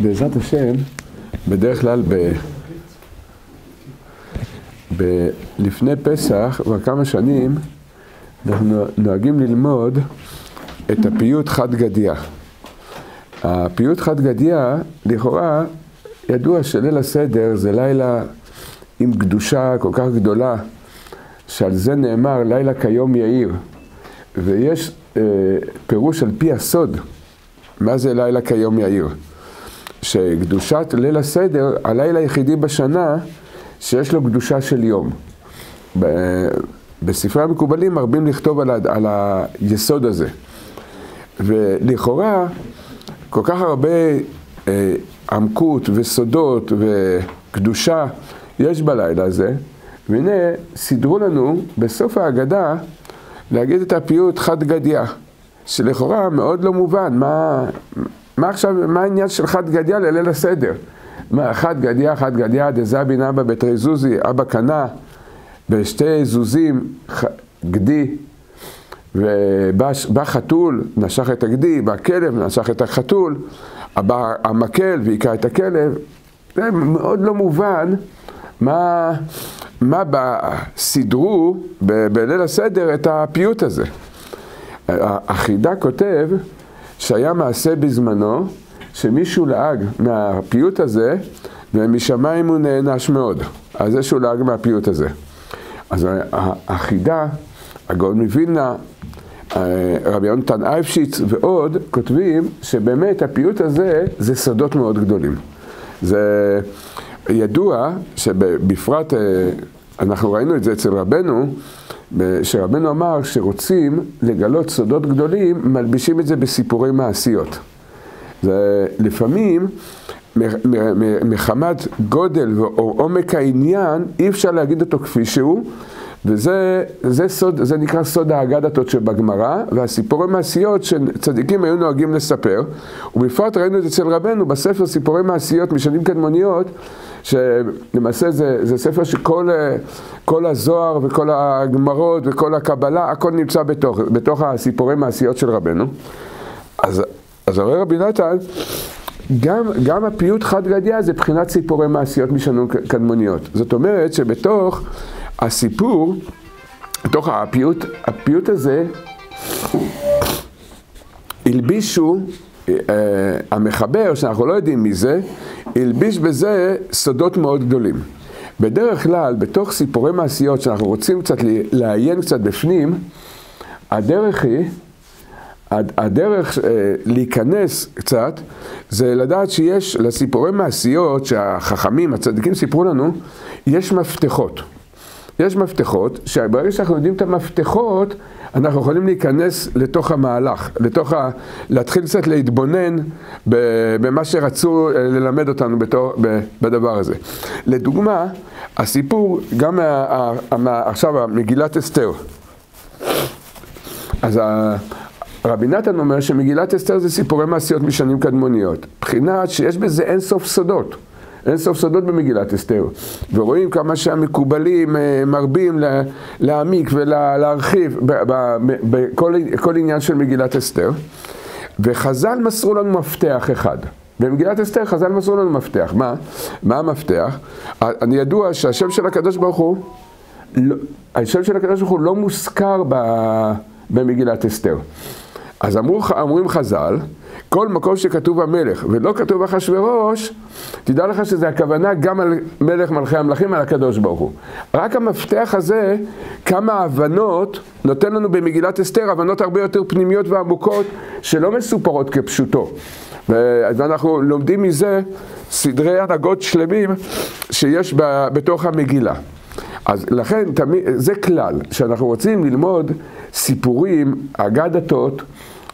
בעזרת השם, בדרך כלל ב... ב... לפני פסח, כבר כמה שנים, אנחנו נוהגים ללמוד את הפיוט חד גדיא. הפיוט חד גדיא, לכאורה, ידוע שליל הסדר זה לילה עם קדושה כל כך גדולה, שעל זה נאמר לילה כיום יאיר. ויש אה, פירוש על פי הסוד, מה זה לילה כיום יאיר. שקדושת ליל הסדר, הלילה היחידי בשנה שיש לו קדושה של יום. בספרי המקובלים מרבים לכתוב על, ה, על היסוד הזה. ולכאורה, כל כך הרבה אה, עמקות וסודות וקדושה יש בלילה הזה, והנה סידרו לנו בסוף ההגדה להגיד את הפיוט חד גדיא, שלכאורה מאוד לא מובן, מה, מה עכשיו, מה העניין של חד גדיא לליל הסדר? מה, חד גדיא, חד גדיא, דזבין אבא בתרי זוזי, אבא קנה בשתי זוזים גדי, ובא חתול, נשך את הגדי, בא כלב, נשך את החתול, בא המקל והיכה את הכלב, זה מאוד לא מובן מה, מה סידרו בליל הסדר את הפיוט הזה. החידה כותב שהיה מעשה בזמנו, שמישהו לעג מהפיוט הזה, ומשמיים הוא נענש מאוד. אז זה שהוא לעג מהפיוט הזה. אז החידה, הגאון מווילנה, רבי יונתן אייפשיץ ועוד, כותבים שבאמת הפיוט הזה זה סודות מאוד גדולים. זה ידוע שבפרט, אה, אנחנו ראינו את זה אצל רבנו, שרבנו אמר שרוצים לגלות סודות גדולים, מלבישים את זה בסיפורי מעשיות. זה לפעמים מחמת גודל או עומק העניין, אי אפשר להגיד אותו כפי שהוא, וזה זה סוד, זה נקרא סוד האגדתות שבגמרא, והסיפורי מעשיות שצדיקים היו נוהגים לספר, ובפרט ראינו את זה אצל רבנו בספר סיפורי מעשיות משנים קדמוניות, שלמעשה זה, זה ספר שכל הזוהר וכל הגמרות וכל הקבלה, הכל נמצא בתוך, בתוך הסיפורי מעשיות של רבנו. אז, אז הרי רבי נתן, גם, גם הפיוט חד גדיא זה בחינת סיפורי מעשיות משנים קדמוניות. זאת אומרת שבתוך הסיפור, בתוך הפיוט, הפיוט הזה, הלבישו, אה, המחבר, שאנחנו לא יודעים מי זה, הלביש בזה סודות מאוד גדולים. בדרך כלל, בתוך סיפורי מעשיות שאנחנו רוצים קצת לעיין קצת בפנים, הדרך היא, הדרך אה, להיכנס קצת, זה לדעת שיש לסיפורי מעשיות שהחכמים, הצדיקים סיפרו לנו, יש מפתחות. יש מפתחות, שברגע שאנחנו יודעים את המפתחות, אנחנו יכולים להיכנס לתוך המהלך, לתוך ה... להתחיל קצת להתבונן במה שרצו אה, ללמד אותנו בתור, בדבר הזה. לדוגמה, הסיפור, גם מה, מה, עכשיו מגילת אסתר. אז רבי נתן אומר שמגילת אסתר זה סיפורי מעשיות משנים קדמוניות. מבחינת שיש בזה אין סוף סודות. אין סוף סודות במגילת אסתר. ורואים כמה שהמקובלים אה, מרבים להעמיק ולהרחיב בכל עניין של מגילת אסתר. וחז"ל מסרו לנו מפתח אחד. במגילת אסתר חז"ל מסרו לנו מפתח. מה? מה המפתח? אני ידוע שהשם של הקדוש ברוך הוא, לא, השם של הקדוש ברוך הוא לא מוזכר במגילת אסתר. אז אמרו, אומרים חז"ל, כל מקום שכתוב המלך ולא כתוב אחשורוש, תדע לך שזה הכוונה גם על מלך מלכי המלכים, על הקדוש ברוך הוא. רק המפתח הזה, כמה הבנות, נותן לנו במגילת אסתר, הבנות הרבה יותר פנימיות ועמוקות, שלא מסופרות כפשוטו. ואנחנו לומדים מזה סדרי הנהגות שלמים שיש בתוך המגילה. אז לכן, זה כלל, שאנחנו רוצים ללמוד סיפורים, אגדתות,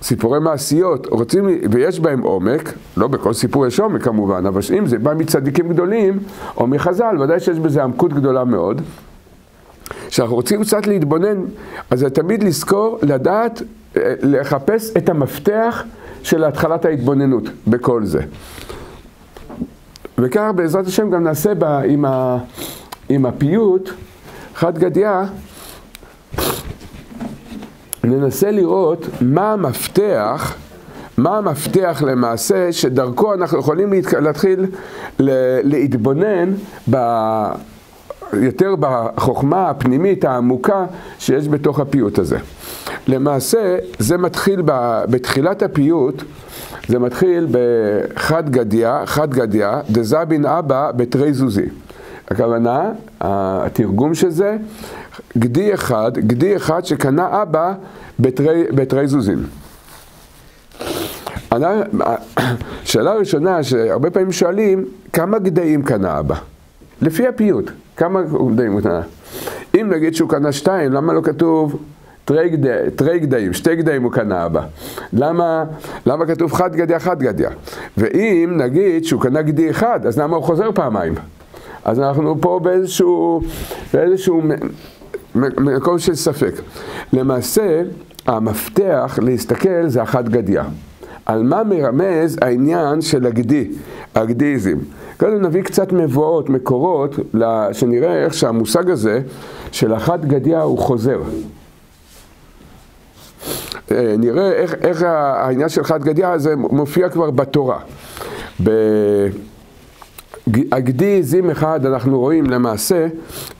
סיפורי מעשיות, רוצים, ויש בהם עומק, לא בכל סיפור יש עומק כמובן, אבל אם זה בא מצדיקים גדולים, או מחז"ל, ודאי שיש בזה עמקות גדולה מאוד. כשאנחנו רוצים קצת להתבונן, אז זה תמיד לזכור, לדעת, אה, לחפש את המפתח של התחלת ההתבוננות בכל זה. וכך בעזרת השם גם נעשה בה עם, ה, עם הפיוט, חד גדיא, ננסה לראות מה המפתח מה המפתח למעשה שדרכו אנחנו יכולים להתחיל להתבונן ב... יותר בחוכמה הפנימית העמוקה שיש בתוך הפיוט הזה. למעשה זה מתחיל ב... בתחילת הפיוט, זה מתחיל בחד גדיא, חד גדיא, דזבין אבא בתרי זוזי. הכוונה, התרגום של זה, גדי אחד, גדי אחד שקנה אבא בתרי, בתרי זוזים. שאלה ראשונה שהרבה פעמים שואלים, כמה גדיים קנה אבא? לפי הפיוט, כמה גדיים הוא קנה? אם נגיד שהוא קנה שתיים, למה לא כתוב תרי, גדי, תרי גדיים, שתי גדיים הוא קנה אבא? למה, למה כתוב חד גדיה, חד גדיה? ואם נגיד שהוא קנה גדי אחד, אז למה הוא חוזר פעמיים? אז אנחנו פה באיזשהו, באיזשהו מקום של ספק. למעשה, המפתח להסתכל זה החד גדיה. על מה מרמז העניין של הגדי, הגדיזם. קודם נביא קצת מבואות, מקורות, שנראה איך שהמושג הזה של החד גדיה הוא חוזר. אה, נראה איך, איך העניין של חד גדיה הזה מופיע כבר בתורה. הגדי עזים אחד אנחנו רואים למעשה,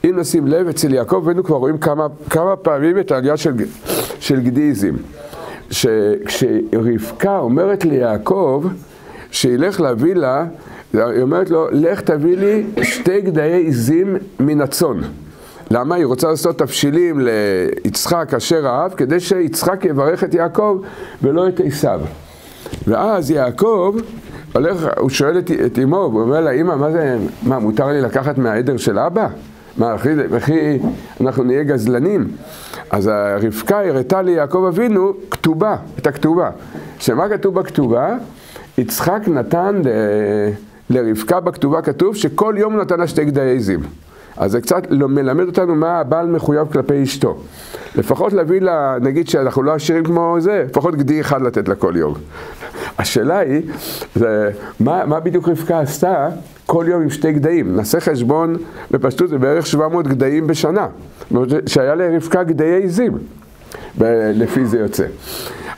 אם נשים לב אצל יעקב אבינו כבר רואים כמה, כמה פעמים את העלייה של, של גדי עזים. שכשרבקה אומרת ליעקב שילך להביא לה, היא אומרת לו, לך תביא לי שתי גדיי עזים מן הצאן. למה? היא רוצה לעשות תבשילים ליצחק אשר אהב, כדי שיצחק יברך את יעקב ולא את עשיו. ואז יעקב הולך, הוא שואל את, את אמו, הוא אומר לה, אמא, מה זה, מה, מותר לי לקחת מהעדר של אבא? מה, אחי, אחי, אנחנו נהיה גזלנים? אז רבקה הראתה ליעקב אבינו כתובה, את הכתובה. שמה כתוב בכתובה? יצחק נתן ל... לרבקה בכתובה כתוב שכל יום נתן לה שתי גדיי עזים. אז זה קצת לא מלמד אותנו מה הבעל מחויב כלפי אשתו. לפחות להביא לה, נגיד שאנחנו לא עשירים כמו זה, לפחות גדי אחד לתת לה כל יום. השאלה היא, זה, מה, מה בדיוק רבקה עשתה כל יום עם שתי גדיים? נעשה חשבון, בפשטות זה בערך 700 גדיים בשנה. שהיה לרבקה גדיי עזים, לפי זה יוצא.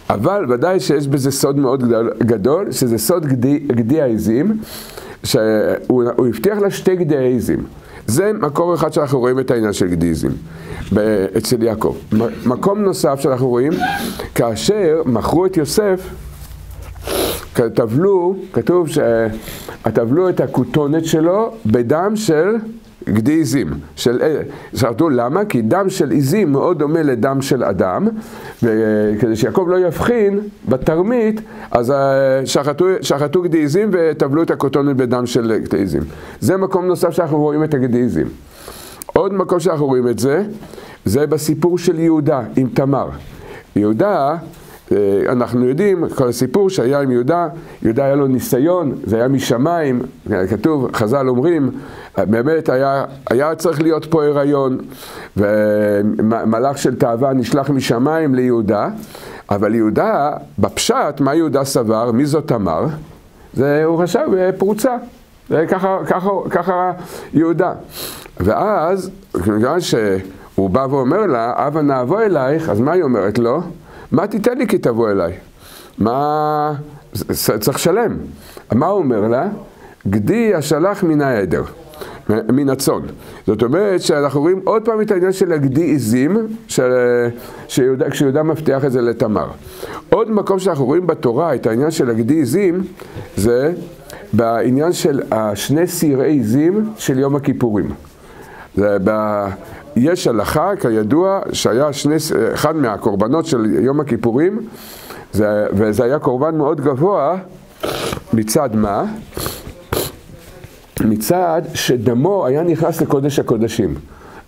אבל ודאי שיש בזה סוד מאוד גדול, שזה סוד גדי, גדי העזים, שהוא הבטיח לה שתי גדי העזים. זה מקור אחד שאנחנו רואים את העניין של גדיזם אצל יעקב. מקום נוסף שאנחנו רואים, כאשר מכרו את יוסף, טבלו, כתוב שטבלו את הכותונת שלו בדם של גדי עיזים. של, שרתו למה? כי דם של עיזים מאוד דומה לדם של אדם, וכדי שיעקב לא יבחין בתרמית, אז אה, שחטו, שחטו גדי עיזים וטבלו את הכותונת בדם של גדי עיזים. זה מקום נוסף שאנחנו רואים את הגדי עיזים. עוד מקום שאנחנו רואים את זה, זה בסיפור של יהודה עם תמר. יהודה אה, אנחנו יודעים, כל הסיפור שהיה עם יהודה, יהודה היה לו ניסיון, זה היה משמיים, כתוב, חז"ל אומרים, באמת היה, היה צריך להיות פה הריון, ומלאך של תאווה נשלח משמיים ליהודה, אבל יהודה, בפשט, מה יהודה סבר? מי זאת תמר? זה, הוא חשב אה, פרוצה, ככה, ככה, ככה יהודה. ואז, בגלל שהוא בא ואומר לה, אבא נאבוא אלייך, אז מה היא אומרת לו? מה תיתן לי כי תבוא אליי? מה... צריך לשלם. מה הוא אומר לה? גדי השלח מן העדר, מן הצאן. זאת אומרת שאנחנו רואים עוד פעם את העניין של הגדי עיזים, כשיהודה מבטיח את זה לתמר. עוד מקום שאנחנו רואים בתורה את העניין של הגדי עיזים, זה בעניין של השני סירי עיזים של יום הכיפורים. זה ב... יש הלכה, כידוע, שהיה שני, אחד מהקורבנות של יום הכיפורים, זה, וזה היה קורבן מאוד גבוה, מצד מה? מצד שדמו היה נכנס לקודש הקודשים.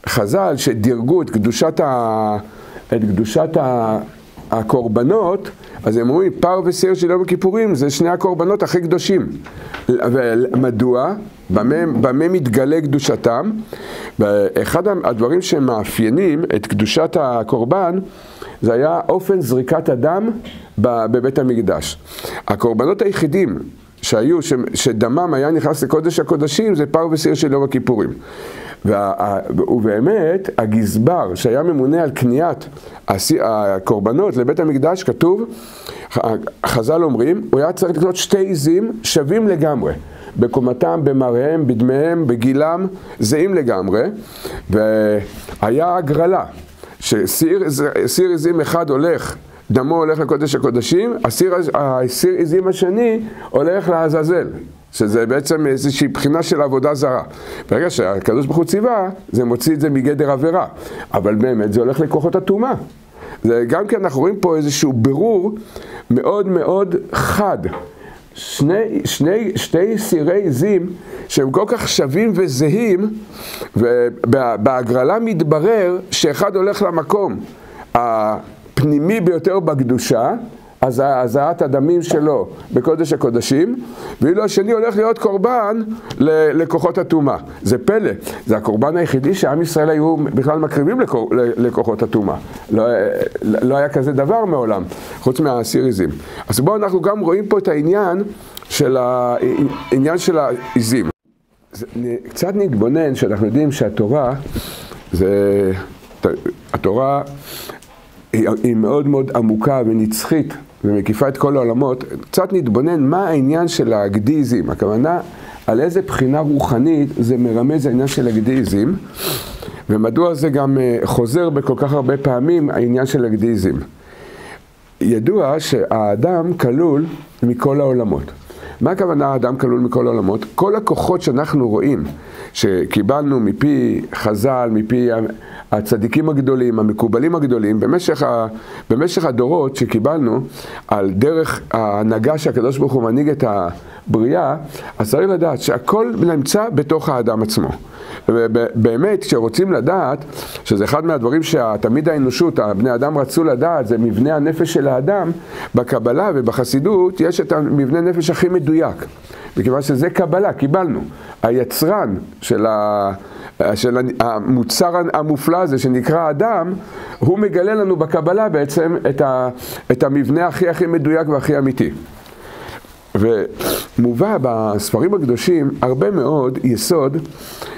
חז"ל שדירגו את קדושת, ה, את קדושת ה, הקורבנות, אז הם אומרים, פר ושעיר של יום הכיפורים זה שני הקורבנות הכי קדושים. ומדוע? במה מתגלה קדושתם? ואחד הדברים שמאפיינים את קדושת הקורבן זה היה אופן זריקת הדם בבית המקדש. הקורבנות היחידים שהיו, שדמם היה נכנס לקודש הקודשים, זה פר ושעיר של יום הכיפורים. ובאמת, הגזבר שהיה ממונה על קניית הקורבנות לבית המקדש, כתוב, חז"ל אומרים, הוא היה צריך לקנות שתי עזים שווים לגמרי. בקומתם, במראיהם, בדמיהם, בגילם, זהים לגמרי, והיה הגרלה, שסיר עזים אחד הולך דמו הולך לקודש הקודשים, הסיר, עזים השני הולך לעזאזל, שזה בעצם איזושהי בחינה של עבודה זרה. ברגע שהקדוש ברוך הוא ציווה, זה מוציא את זה מגדר עבירה, אבל באמת זה הולך לכוחות הטומאה. גם כן אנחנו רואים פה איזשהו בירור מאוד מאוד חד. שני, שני, שתי סירי עזים שהם כל כך שווים וזהים, ובהגרלה מתברר שאחד הולך למקום הפנימי ביותר בקדושה, הזעת הדמים שלו בקודש הקודשים, ואילו השני הולך להיות קורבן לכוחות הטומאה. זה פלא, זה הקורבן היחידי שעם ישראל היו בכלל מקריבים לכוחות הטומאה. לא, לא היה כזה דבר מעולם, חוץ מהסיריזים. אז בואו אנחנו גם רואים פה את העניין של העניין של העיזים. קצת נתבונן שאנחנו יודעים שהתורה זה, התורה היא מאוד מאוד עמוקה ונצחית ומקיפה את כל העולמות, קצת נתבונן מה העניין של הגדיזם, הכוונה על איזה בחינה רוחנית זה מרמז העניין של הגדיזם, ומדוע זה גם אה, חוזר בכל כך הרבה פעמים העניין של הגדיזם. ידוע שהאדם כלול מכל העולמות. מה הכוונה האדם כלול מכל העולמות? כל הכוחות שאנחנו רואים, שקיבלנו מפי חז"ל, מפי הצדיקים הגדולים, המקובלים הגדולים, במשך, ה, במשך הדורות שקיבלנו על דרך ההנהגה שהקדוש ברוך הוא מנהיג את הבריאה, אז צריך לדעת שהכל נמצא בתוך האדם עצמו. ובאמת, כשרוצים לדעת, שזה אחד מהדברים שתמיד האנושות, הבני אדם רצו לדעת, זה מבנה הנפש של האדם, בקבלה ובחסידות יש את המבנה נפש הכי מדויק. מכיוון שזה קבלה, קיבלנו. היצרן של, ה, של המוצר המופלא הזה שנקרא אדם, הוא מגלה לנו בקבלה בעצם את, ה, את המבנה הכי הכי מדויק והכי אמיתי. ומובא בספרים הקדושים הרבה מאוד יסוד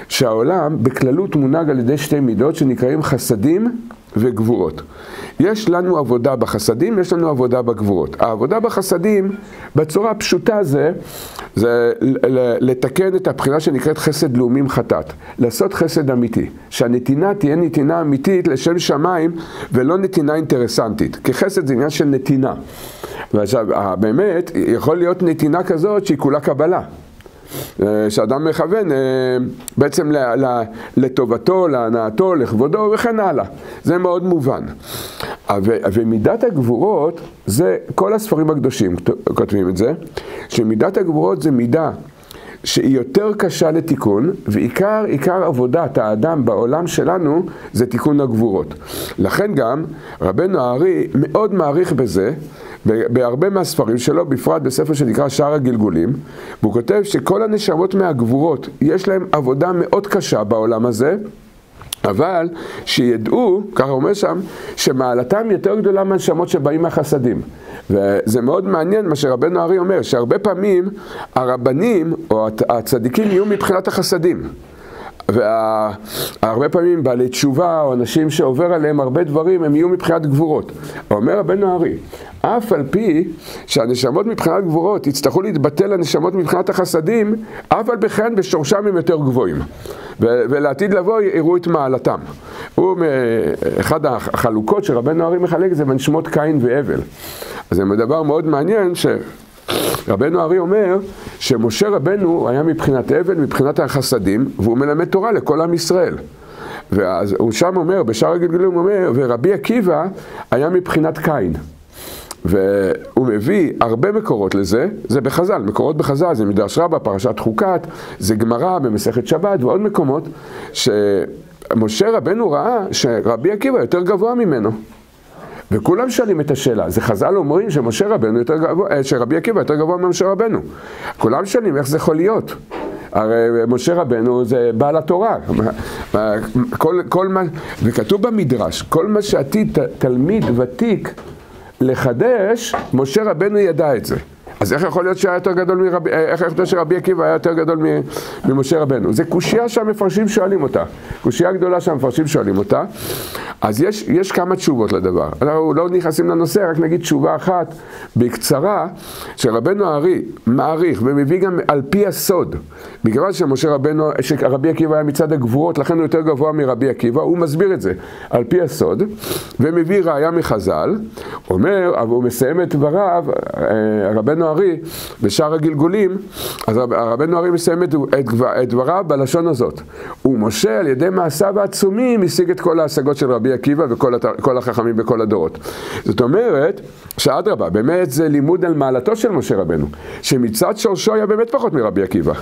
שהעולם בכללות מונהג על ידי שתי מידות שנקראים חסדים וגבורות. יש לנו עבודה בחסדים, יש לנו עבודה בגבורות. העבודה בחסדים, בצורה הפשוטה זה, זה לתקן את הבחינה שנקראת חסד לאומים חטאת. לעשות חסד אמיתי. שהנתינה תהיה נתינה אמיתית לשם שמיים ולא נתינה אינטרסנטית. כי חסד זה עניין של נתינה. ועכשיו, באמת, יכול להיות נתינה כזאת שהיא כולה קבלה. אה, שאדם מכוון אה, בעצם לטובתו, להנאתו, לכבודו וכן הלאה. זה מאוד מובן. ומידת הגבורות, זה כל הספרים הקדושים כותבים את זה, שמידת הגבורות זה מידה שהיא יותר קשה לתיקון, ועיקר עיקר עבודת האדם בעולם שלנו זה תיקון הגבורות. לכן גם רבנו הארי מאוד מעריך בזה, בהרבה מהספרים שלו, בפרט בספר שנקרא שער הגלגולים, והוא כותב שכל הנשמות מהגבורות, יש להם עבודה מאוד קשה בעולם הזה, אבל שידעו, ככה אומר שם, שמעלתם יותר גדולה מהנשמות שבאים מהחסדים. וזה מאוד מעניין מה שרבנו ארי אומר, שהרבה פעמים הרבנים או הצדיקים יהיו מבחינת החסדים. והרבה פעמים בעלי תשובה או אנשים שעובר עליהם הרבה דברים הם יהיו מבחינת גבורות. אומר רבנו ארי, אף על פי שהנשמות מבחינת גבורות יצטרכו להתבטל לנשמות מבחינת החסדים, אף על פי כן בשורשם הם יותר גבוהים. ולעתיד לבוא יראו את מעלתם. הוא, אחד החלוקות שרבנו ארי מחלק זה בין שמות קין והבל. אז זה דבר מאוד מעניין ש... רבנו ארי אומר שמשה רבנו היה מבחינת אבל, מבחינת החסדים, והוא מלמד תורה לכל עם ישראל. ואז הוא שם אומר, בשאר הגלגלים הוא אומר, ורבי עקיבא היה מבחינת קין. והוא מביא הרבה מקורות לזה, זה בחז"ל, מקורות בחז"ל, זה מדרש רבה, פרשת חוקת, זה גמרא במסכת שבת ועוד מקומות, שמשה רבנו ראה שרבי עקיבא יותר גבוה ממנו. וכולם שואלים את השאלה, זה חז"ל אומרים שמשה רבנו יותר גבוה, אה, שרבי עקיבא יותר גבוה ממשה רבנו. כולם שואלים איך זה יכול להיות. הרי משה רבנו זה בעל התורה. כל, כל מה, וכתוב במדרש, כל מה שעתיד תלמיד ותיק לחדש, משה רבנו ידע את זה. אז איך יכול להיות שהיה יותר גדול מרבי, איך יכול להיות שרבי עקיבא היה יותר גדול ממשה רבנו? זה קושייה שהמפרשים שואלים אותה, קושייה גדולה שהמפרשים שואלים אותה. אז יש, יש כמה תשובות לדבר. אנחנו לא נכנסים לנושא, רק נגיד תשובה אחת בקצרה, שרבנו הארי מעריך ומביא גם על פי הסוד, מכיוון שמשה רבנו, שרבי עקיבא היה מצד הגבורות, לכן הוא יותר גבוה מרבי עקיבא, הוא מסביר את זה על פי הסוד, ומביא ראיה מחז"ל, אומר, אבל הוא מסיים את דבריו, אה, רבנו הארי, בשאר הגלגולים, אז רבנו הארי מסיים את, את, את דבריו בלשון הזאת. ומשה על ידי מעשיו העצומים השיג את כל ההשגות של רבי עקיבא וכל החכמים בכל הדורות. זאת אומרת, שאדרבה, באמת זה לימוד על מעלתו של משה רבנו, שמצד שורשו היה באמת פחות מרבי עקיבא.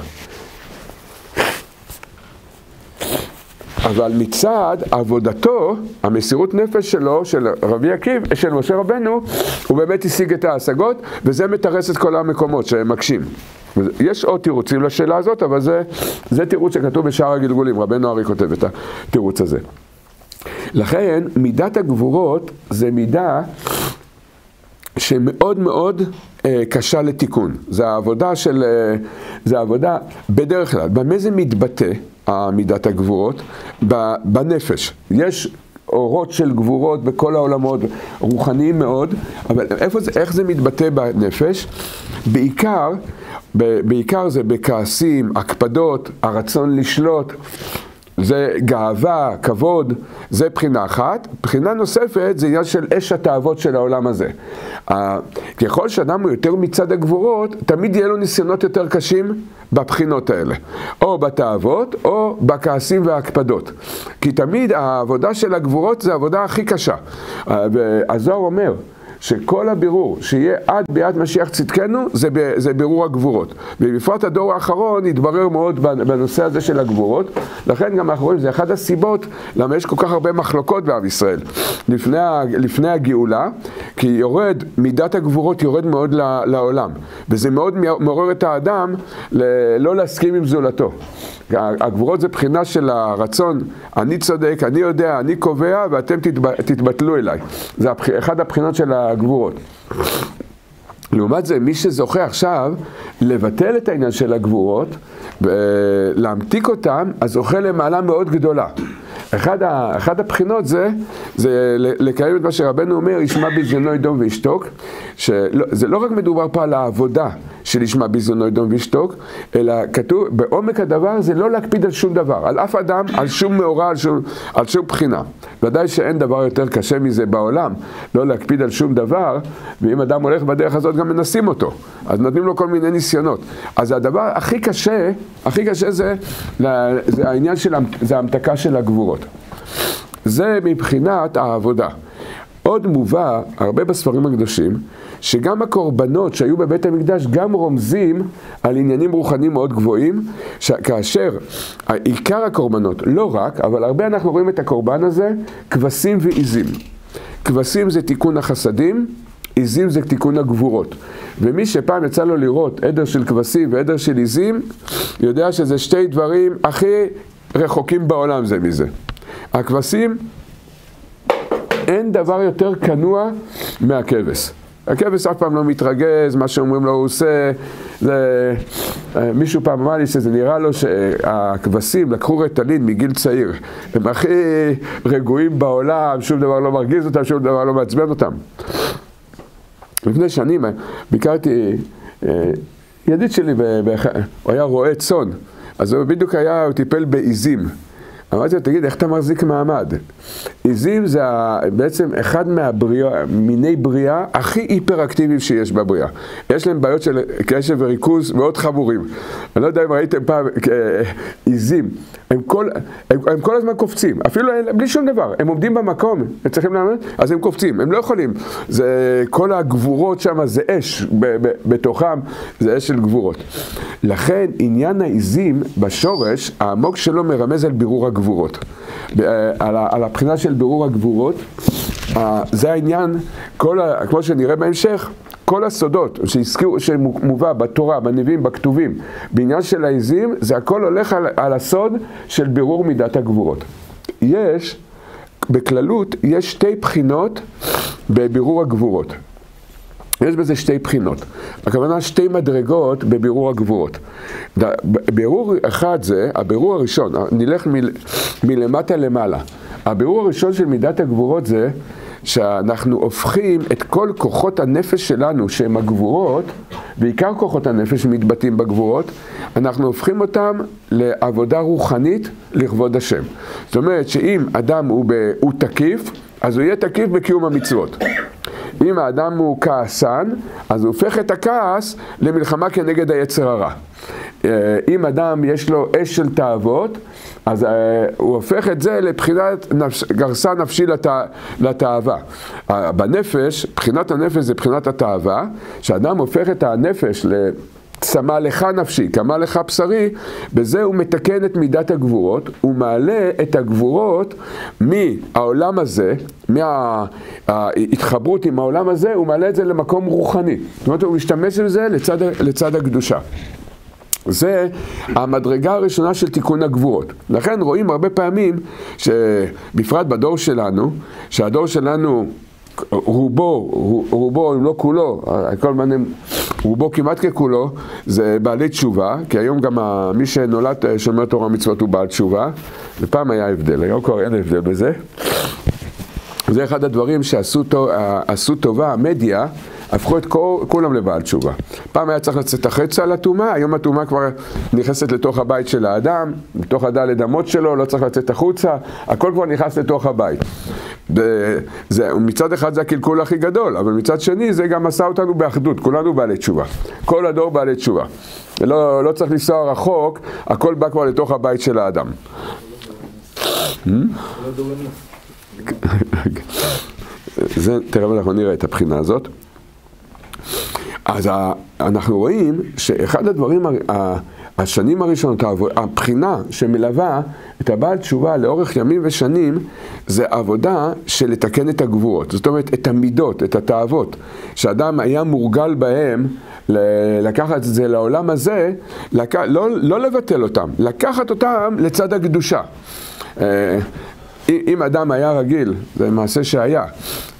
אבל מצד עבודתו, המסירות נפש שלו, של רבי עקיבא, של משה רבנו, הוא באמת השיג את ההשגות, וזה מתרס את כל המקומות שהם מקשים. יש עוד תירוצים לשאלה הזאת, אבל זה, זה תירוץ שכתוב בשאר הגלגולים, רבנו ארי כותב את התירוץ הזה. לכן, מידת הגבורות זה מידה שמאוד מאוד אה, קשה לתיקון. זה העבודה של, אה, זה העבודה, בדרך כלל, במה זה מתבטא, מידת הגבורות? בנפש. יש אורות של גבורות בכל העולמות, רוחניים מאוד, אבל איפה זה, איך זה מתבטא בנפש? בעיקר, בעיקר זה בכעסים, הקפדות, הרצון לשלוט. זה גאווה, כבוד, זה בחינה אחת. בחינה נוספת זה עניין של אש התאוות של העולם הזה. ככל שאדם הוא יותר מצד הגבורות, תמיד יהיה לו ניסיונות יותר קשים בבחינות האלה. או בתאוות, או בכעסים וההקפדות. כי תמיד העבודה של הגבורות זה העבודה הכי קשה. והזוהר אומר, שכל הבירור שיהיה עד ביאת משיח צדקנו זה, ב, זה בירור הגבורות. ובפרט הדור האחרון התברר מאוד בנושא הזה של הגבורות, לכן גם אנחנו רואים, זה אחת הסיבות למה יש כל כך הרבה מחלוקות בעם ישראל לפני, לפני הגאולה, כי יורד, מידת הגבורות יורד מאוד לעולם, וזה מאוד מעורר את האדם לא להסכים עם זולתו. הגבורות זה בחינה של הרצון, אני צודק, אני יודע, אני קובע ואתם תתבטלו אליי. זה אחת הבחינות של הגבורות. לעומת זה, מי שזוכה עכשיו לבטל את העניין של הגבורות ולהמתיק אותם, אז זוכה למעלה מאוד גדולה. אחד, ה, אחד הבחינות זה, זה לקיים את מה שרבנו אומר, ישמע בזיונו ידום וישתוק, שזה לא רק מדובר פה על העבודה של ישמע בזיונו ידום וישתוק, אלא כתוב, בעומק הדבר זה לא להקפיד על שום דבר, על אף אדם, על שום מאורע, על שום, על שום בחינה. ודאי שאין דבר יותר קשה מזה בעולם, לא להקפיד על שום דבר, ואם אדם הולך בדרך הזאת גם מנסים אותו, אז נותנים לו כל מיני ניסיונות. אז הדבר הכי קשה, הכי קשה זה, זה העניין של, זה ההמתקה של הגבורות. זה מבחינת העבודה. עוד מובא, הרבה בספרים הקדושים, שגם הקורבנות שהיו בבית המקדש גם רומזים על עניינים רוחניים מאוד גבוהים, כאשר עיקר הקורבנות, לא רק, אבל הרבה אנחנו רואים את הקורבן הזה, כבשים ועיזים. כבשים זה תיקון החסדים, עיזים זה תיקון הגבורות. ומי שפעם יצא לו לראות עדר של כבשים ועדר של עיזים, יודע שזה שתי דברים הכי רחוקים בעולם זה מזה. הכבשים, אין דבר יותר כנוע מהכבש. הכבש אף פעם לא מתרגז, מה שאומרים לו הוא עושה, זה... מישהו פעם אמר לי שזה נראה לו שהכבשים לקחו רטלין מגיל צעיר, הם הכי רגועים בעולם, שום דבר לא מרגיז אותם, שום דבר לא מעצבן אותם. לפני שנים ביקרתי אה, ידיד שלי, הוא היה רועה צאן, אז הוא בדיוק היה, הוא טיפל בעיזים. אמרתי לו, תגיד, איך אתה מחזיק מעמד? עיזים זה בעצם אחד מהמיני בריאה הכי היפראקטיביים שיש בבריאה. יש להם בעיות של קשב וריכוז מאוד חמורים. אני לא יודע אם ראיתם פעם אה, עיזים, הם כל, הם, הם כל הזמן קופצים, אפילו בלי שום דבר, הם עומדים במקום, הם צריכים לעמוד, אז הם קופצים, הם לא יכולים. זה, כל הגבורות שם זה אש ב, ב, בתוכם, זה אש של גבורות. לכן עניין העיזים בשורש, העמוק שלו מרמז על בירור הגבורות. אה, על, על הבחינה של בירור הגבורות, זה העניין, כל ה, כמו שנראה בהמשך, כל הסודות שהזכירו, שמובא בתורה, בנביאים, בכתובים, בעניין של העזים, זה הכל הולך על, על הסוד של בירור מידת הגבורות. יש, בכללות, יש שתי בחינות בבירור הגבורות. יש בזה שתי בחינות. הכוונה שתי מדרגות בבירור הגבורות. בירור אחד זה, הבירור הראשון, נלך מל, מלמטה למעלה. הבירור הראשון של מידת הגבורות זה שאנחנו הופכים את כל כוחות הנפש שלנו, שהם הגבורות, בעיקר כוחות הנפש שמתבטאים בגבורות, אנחנו הופכים אותם לעבודה רוחנית לכבוד השם. זאת אומרת שאם אדם הוא, ב, הוא תקיף, אז הוא יהיה תקיף בקיום המצוות. אם האדם הוא כעסן, אז הוא הופך את הכעס למלחמה כנגד היצר הרע. אה, אם אדם יש לו אש של תאוות, אז uh, הוא הופך את זה לבחינת נפש, גרסה נפשי לת, לתאווה. בנפש, בחינת הנפש זה בחינת התאווה, שאדם הופך את הנפש ל... צמא לך נפשי, קמה לך בשרי, בזה הוא מתקן את מידת הגבורות, הוא מעלה את הגבורות מהעולם הזה, מההתחברות עם העולם הזה, הוא מעלה את זה למקום רוחני. זאת אומרת, הוא משתמש בזה לצד, לצד הקדושה. זה המדרגה הראשונה של תיקון הגבורות. לכן רואים הרבה פעמים, שבפרט בדור שלנו, שהדור שלנו רובו, רובו, אם לא כולו, כל מיני, רובו כמעט ככולו, זה בעלי תשובה, כי היום גם מי שנולד שומר תורה ומצוות הוא בעל תשובה, ופעם היה הבדל, היום כבר אין הבדל בזה. זה אחד הדברים שעשו טובה, המדיה, הפכו את כל, כולם לבעל תשובה. פעם היה צריך לצאת החוצה על הטומאה, היום הטומאה כבר נכנסת לתוך הבית של האדם, לתוך הדלת אמות שלו, לא צריך לצאת החוצה, הכל כבר נכנס לתוך הבית. זה, מצד אחד זה הקלקול הכי גדול, אבל מצד שני זה גם עשה אותנו באחדות, כולנו בעלי תשובה. כל הדור בעלי תשובה. לא, לא צריך לנסוע רחוק, הכל בא כבר לתוך הבית של האדם. זה, תראה, אנחנו נראה את הבחינה הזאת. אז אנחנו רואים שאחד הדברים, השנים הראשונות, הבחינה שמלווה את הבעל תשובה לאורך ימים ושנים, זה עבודה של לתקן את הגבורות. זאת אומרת, את המידות, את התאוות, שאדם היה מורגל בהם, לקחת את זה לעולם הזה, לק... לא, לא לבטל אותם, לקחת אותם לצד הקדושה. אה, אם אדם היה רגיל, זה מעשה שהיה,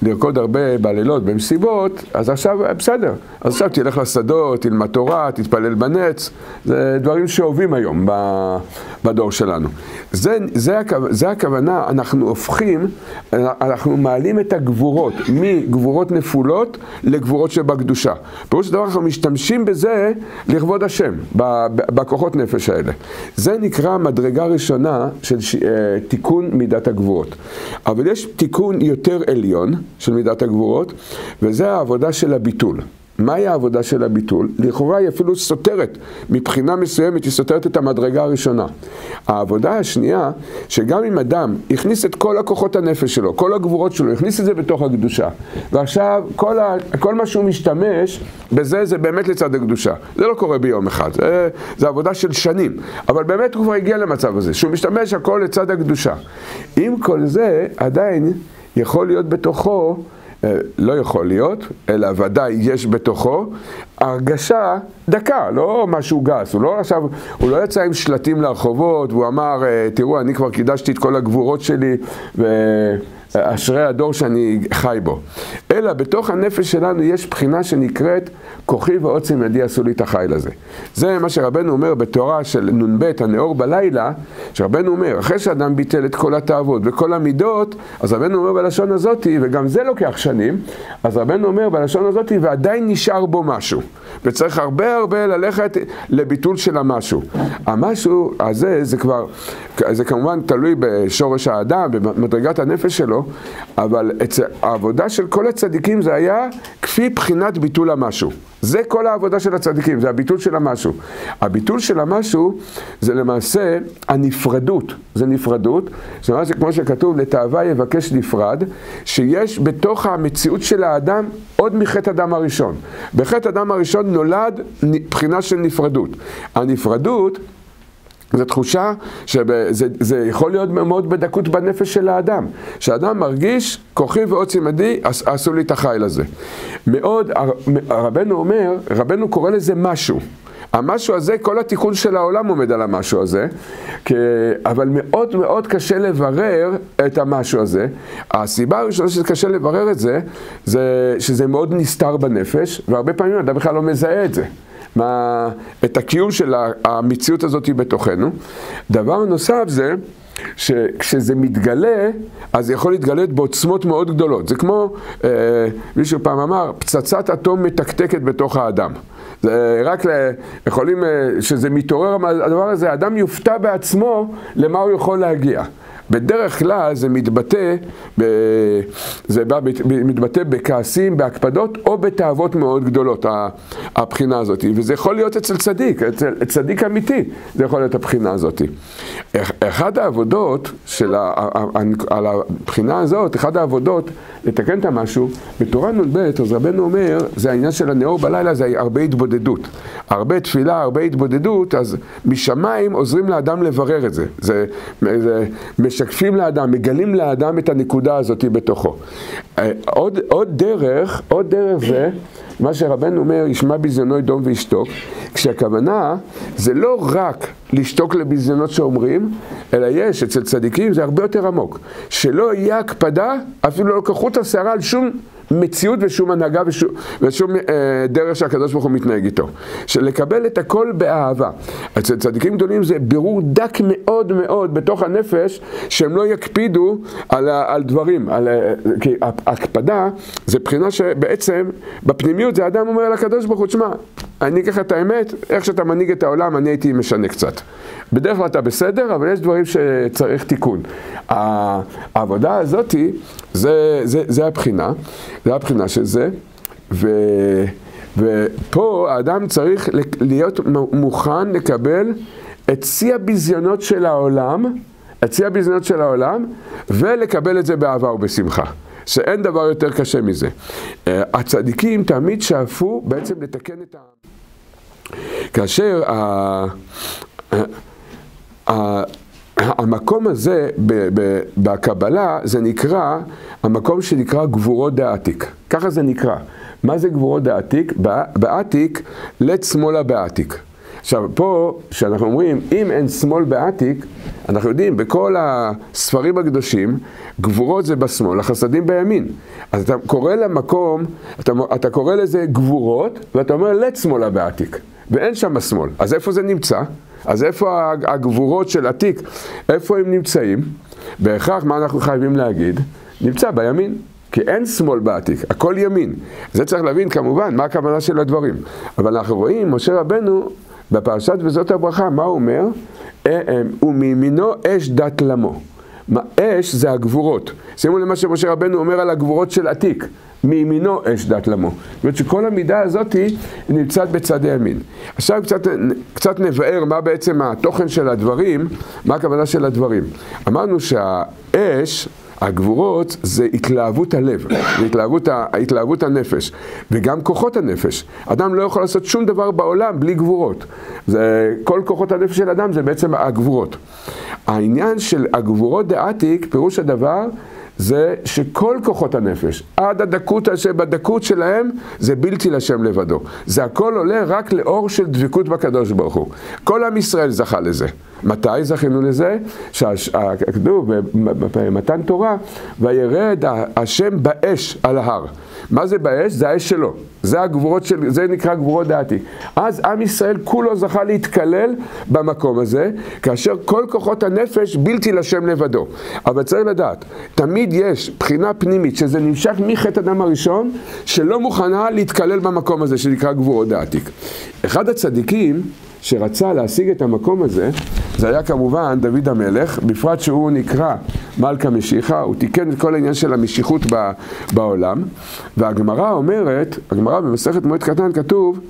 לרקוד הרבה בלילות במסיבות, אז עכשיו בסדר. אז עכשיו תלך לשדות, תלמד תורה, תתפלל בנץ, זה דברים שאוהבים היום בדור שלנו. זה, זה, זה הכוונה, אנחנו הופכים, אנחנו מעלים את הגבורות מגבורות נפולות לגבורות שבקדושה. פירוש דבר אנחנו משתמשים בזה לכבוד השם, בכוחות נפש האלה. זה נקרא מדרגה ראשונה של. אה, תיקון מידת הגבורות. אבל יש תיקון יותר עליון של מידת הגבורות, וזה העבודה של הביטול. מהי העבודה של הביטול? לכאורה היא אפילו סותרת, מבחינה מסוימת היא סותרת את המדרגה הראשונה. העבודה השנייה, שגם אם אדם הכניס את כל הכוחות הנפש שלו, כל הגבורות שלו, הכניס את זה בתוך הקדושה, ועכשיו כל, ה, כל מה שהוא משתמש בזה זה באמת לצד הקדושה. זה לא קורה ביום אחד, זה, זה עבודה של שנים, אבל באמת הוא כבר הגיע למצב הזה, שהוא משתמש הכל לצד הקדושה. עם כל זה, עדיין יכול להיות בתוכו לא יכול להיות, אלא ודאי יש בתוכו הרגשה דקה, לא משהו גס, הוא לא עכשיו, הוא לא יצא עם שלטים לרחובות והוא אמר, אה, תראו, אני כבר קידשתי את כל הגבורות שלי ו... אשרי הדור שאני חי בו. אלא בתוך הנפש שלנו יש בחינה שנקראת כוחי ועוצם ידי עשו לי את החיל הזה. זה מה שרבנו אומר בתורה של נ"ב, הנאור בלילה, שרבנו אומר, אחרי שאדם ביטל את כל התאוות וכל המידות, אז רבנו אומר בלשון הזאתי, וגם זה לוקח שנים, אז רבנו אומר בלשון הזאתי, ועדיין נשאר בו משהו. וצריך הרבה הרבה ללכת לביטול של המשהו. המשהו הזה, זה כבר, זה כמובן תלוי בשורש האדם, במדרגת הנפש שלו, אבל העבודה של כל הצדיקים זה היה כפי בחינת ביטול המשהו. זה כל העבודה של הצדיקים, זה הביטול של המשהו. הביטול של המשהו זה למעשה הנפרדות, זה נפרדות, זאת אומרת כמו שכתוב, לתאווה יבקש נפרד, שיש בתוך המציאות של האדם עוד מחטא אדם הראשון. בחטא אדם הראשון נולד בחינה של נפרדות. הנפרדות זו תחושה שזה יכול להיות מאוד בדקות בנפש של האדם. שאדם מרגיש, כוחי ועוצם ידי עשו לי את החיל הזה. מאוד, רבנו אומר, רבנו קורא לזה משהו. המשהו הזה, כל התיקון של העולם עומד על המשהו הזה, כי, אבל מאוד מאוד קשה לברר את המשהו הזה. הסיבה הראשונה שזה קשה לברר את זה, זה שזה מאוד נסתר בנפש, והרבה פעמים אתה בכלל לא מזהה את זה. מה, את הקיום של המציאות הזאת בתוכנו. דבר נוסף זה שכשזה מתגלה, אז יכול להתגלות בעוצמות מאוד גדולות. זה כמו, אה, מישהו פעם אמר, פצצת אטום מתקתקת בתוך האדם. זה רק ל... יכולים, אה, שזה מתעורר הדבר הזה, האדם יופתע בעצמו למה הוא יכול להגיע. בדרך כלל זה מתבטא, ב, זה בא, מתבטא בכעסים, בהקפדות או בתאוות מאוד גדולות, הבחינה הזאת. וזה יכול להיות אצל צדיק, אצל צדיק אמיתי, זה יכול להיות הבחינה הזאת. אחת העבודות של ה, על הבחינה הזאת, אחת העבודות לתקן את המשהו, בתורה נ"ב, אז רבנו אומר, זה העניין של הנאור בלילה, זה הרבה התבודדות. הרבה תפילה, הרבה התבודדות, אז משמיים עוזרים לאדם לברר את זה. זה, זה משקפים לאדם, מגלים לאדם את הנקודה הזאת בתוכו. אה, עוד, עוד דרך, עוד דרך זה, מה שרבנו אומר, ישמע ביזיונו ידום וישתוק, כשהכוונה זה לא רק לשתוק לביזיונות שאומרים, אלא יש אצל צדיקים, זה הרבה יותר עמוק. שלא יהיה הקפדה, אפילו לא כחוט השערה על שום מציאות ושום הנהגה ושום, ושום אה, דרך שהקדוש ברוך הוא מתנהג איתו. לקבל את הכל באהבה. אצל צדיקים גדולים זה בירור דק מאוד מאוד בתוך הנפש, שהם לא יקפידו על, על דברים. על, אה, כי הקפדה זה בחינה שבעצם בפנימיות זה אדם אומר לקדוש ברוך הוא, תשמע, אני אגיד לך את האמת, איך שאתה מנהיג את העולם, אני הייתי משנה קצת. בדרך כלל אתה בסדר, אבל יש דברים שצריך תיקון. העבודה הזאתי, זה, זה, זה הבחינה, זה הבחינה של זה, ו, ופה האדם צריך להיות מוכן לקבל את שיא הביזיונות של העולם, את שיא הביזיונות של העולם, ולקבל את זה באהבה ובשמחה. שאין דבר יותר קשה מזה. אה, הצדיקים תמיד שאפו בעצם לתקן את ה... כאשר ה... המקום הזה בקבלה זה נקרא, המקום שנקרא גבורות דעתיק, ככה זה נקרא. מה זה גבורות דעתיק? בעתיק, לית שמאלה בעתיק. עכשיו, פה, כשאנחנו אומרים, אם אין שמאל בעתיק, אנחנו יודעים, בכל הספרים הקדושים, גבורות זה בשמאל, החסדים בימין. אז אתה קורא למקום, אתה, אתה קורא לזה גבורות, ואתה אומר, לית שמאלה בעתיק. ואין שם שמאל. אז איפה זה נמצא? אז איפה הגבורות של עתיק, איפה הם נמצאים? בהכרח, מה אנחנו חייבים להגיד? נמצא בימין. כי אין שמאל בעתיק, הכל ימין. זה צריך להבין כמובן מה הכוונה של הדברים. אבל אנחנו רואים, משה רבנו, בפרשת וזאת הברכה, מה הוא אומר? ומימינו אש דת למו. אש זה הגבורות. שימו למה שמשה רבנו אומר על הגבורות של עתיק. מימינו אש דת למו. זאת אומרת שכל המידה הזאת נמצאת בצד הימין. עכשיו קצת, קצת נבער מה בעצם התוכן של הדברים, מה הכוונה של הדברים. אמרנו שהאש, הגבורות זה התלהבות הלב, זה התלהבות, התלהבות הנפש, וגם כוחות הנפש. אדם לא יכול לעשות שום דבר בעולם בלי גבורות. זה, כל כוחות הנפש של אדם זה בעצם הגבורות. העניין של הגבורות דעתיק, פירוש הדבר, זה שכל כוחות הנפש, עד הדקות שבדקות שלהם, זה בלתי לשם לבדו. זה הכל עולה רק לאור של דבקות בקדוש ברוך הוא. כל עם ישראל זכה לזה. מתי זכינו לזה? שכתוב במתן תורה, וירד השם באש על ההר. מה זה באש? זה האש שלו. זה הגבורות של, זה נקרא גבורות דעתי. אז עם ישראל כולו זכה להתקלל במקום הזה, כאשר כל כוחות הנפש בלתי לשם לבדו. אבל צריך לדעת, תמיד יש בחינה פנימית, שזה נמשך מחטא אדם הראשון, שלא מוכנה להתקלל במקום הזה שנקרא גבורות דעתיק. אחד הצדיקים, שרצה להשיג את המקום הזה, זה היה כמובן דוד המלך, בפרט שהוא נקרא מלכה משיחה, הוא תיקן את כל העניין של המשיחות בעולם, והגמרא אומרת, הגמרא במסכת מועד קטן כתוב,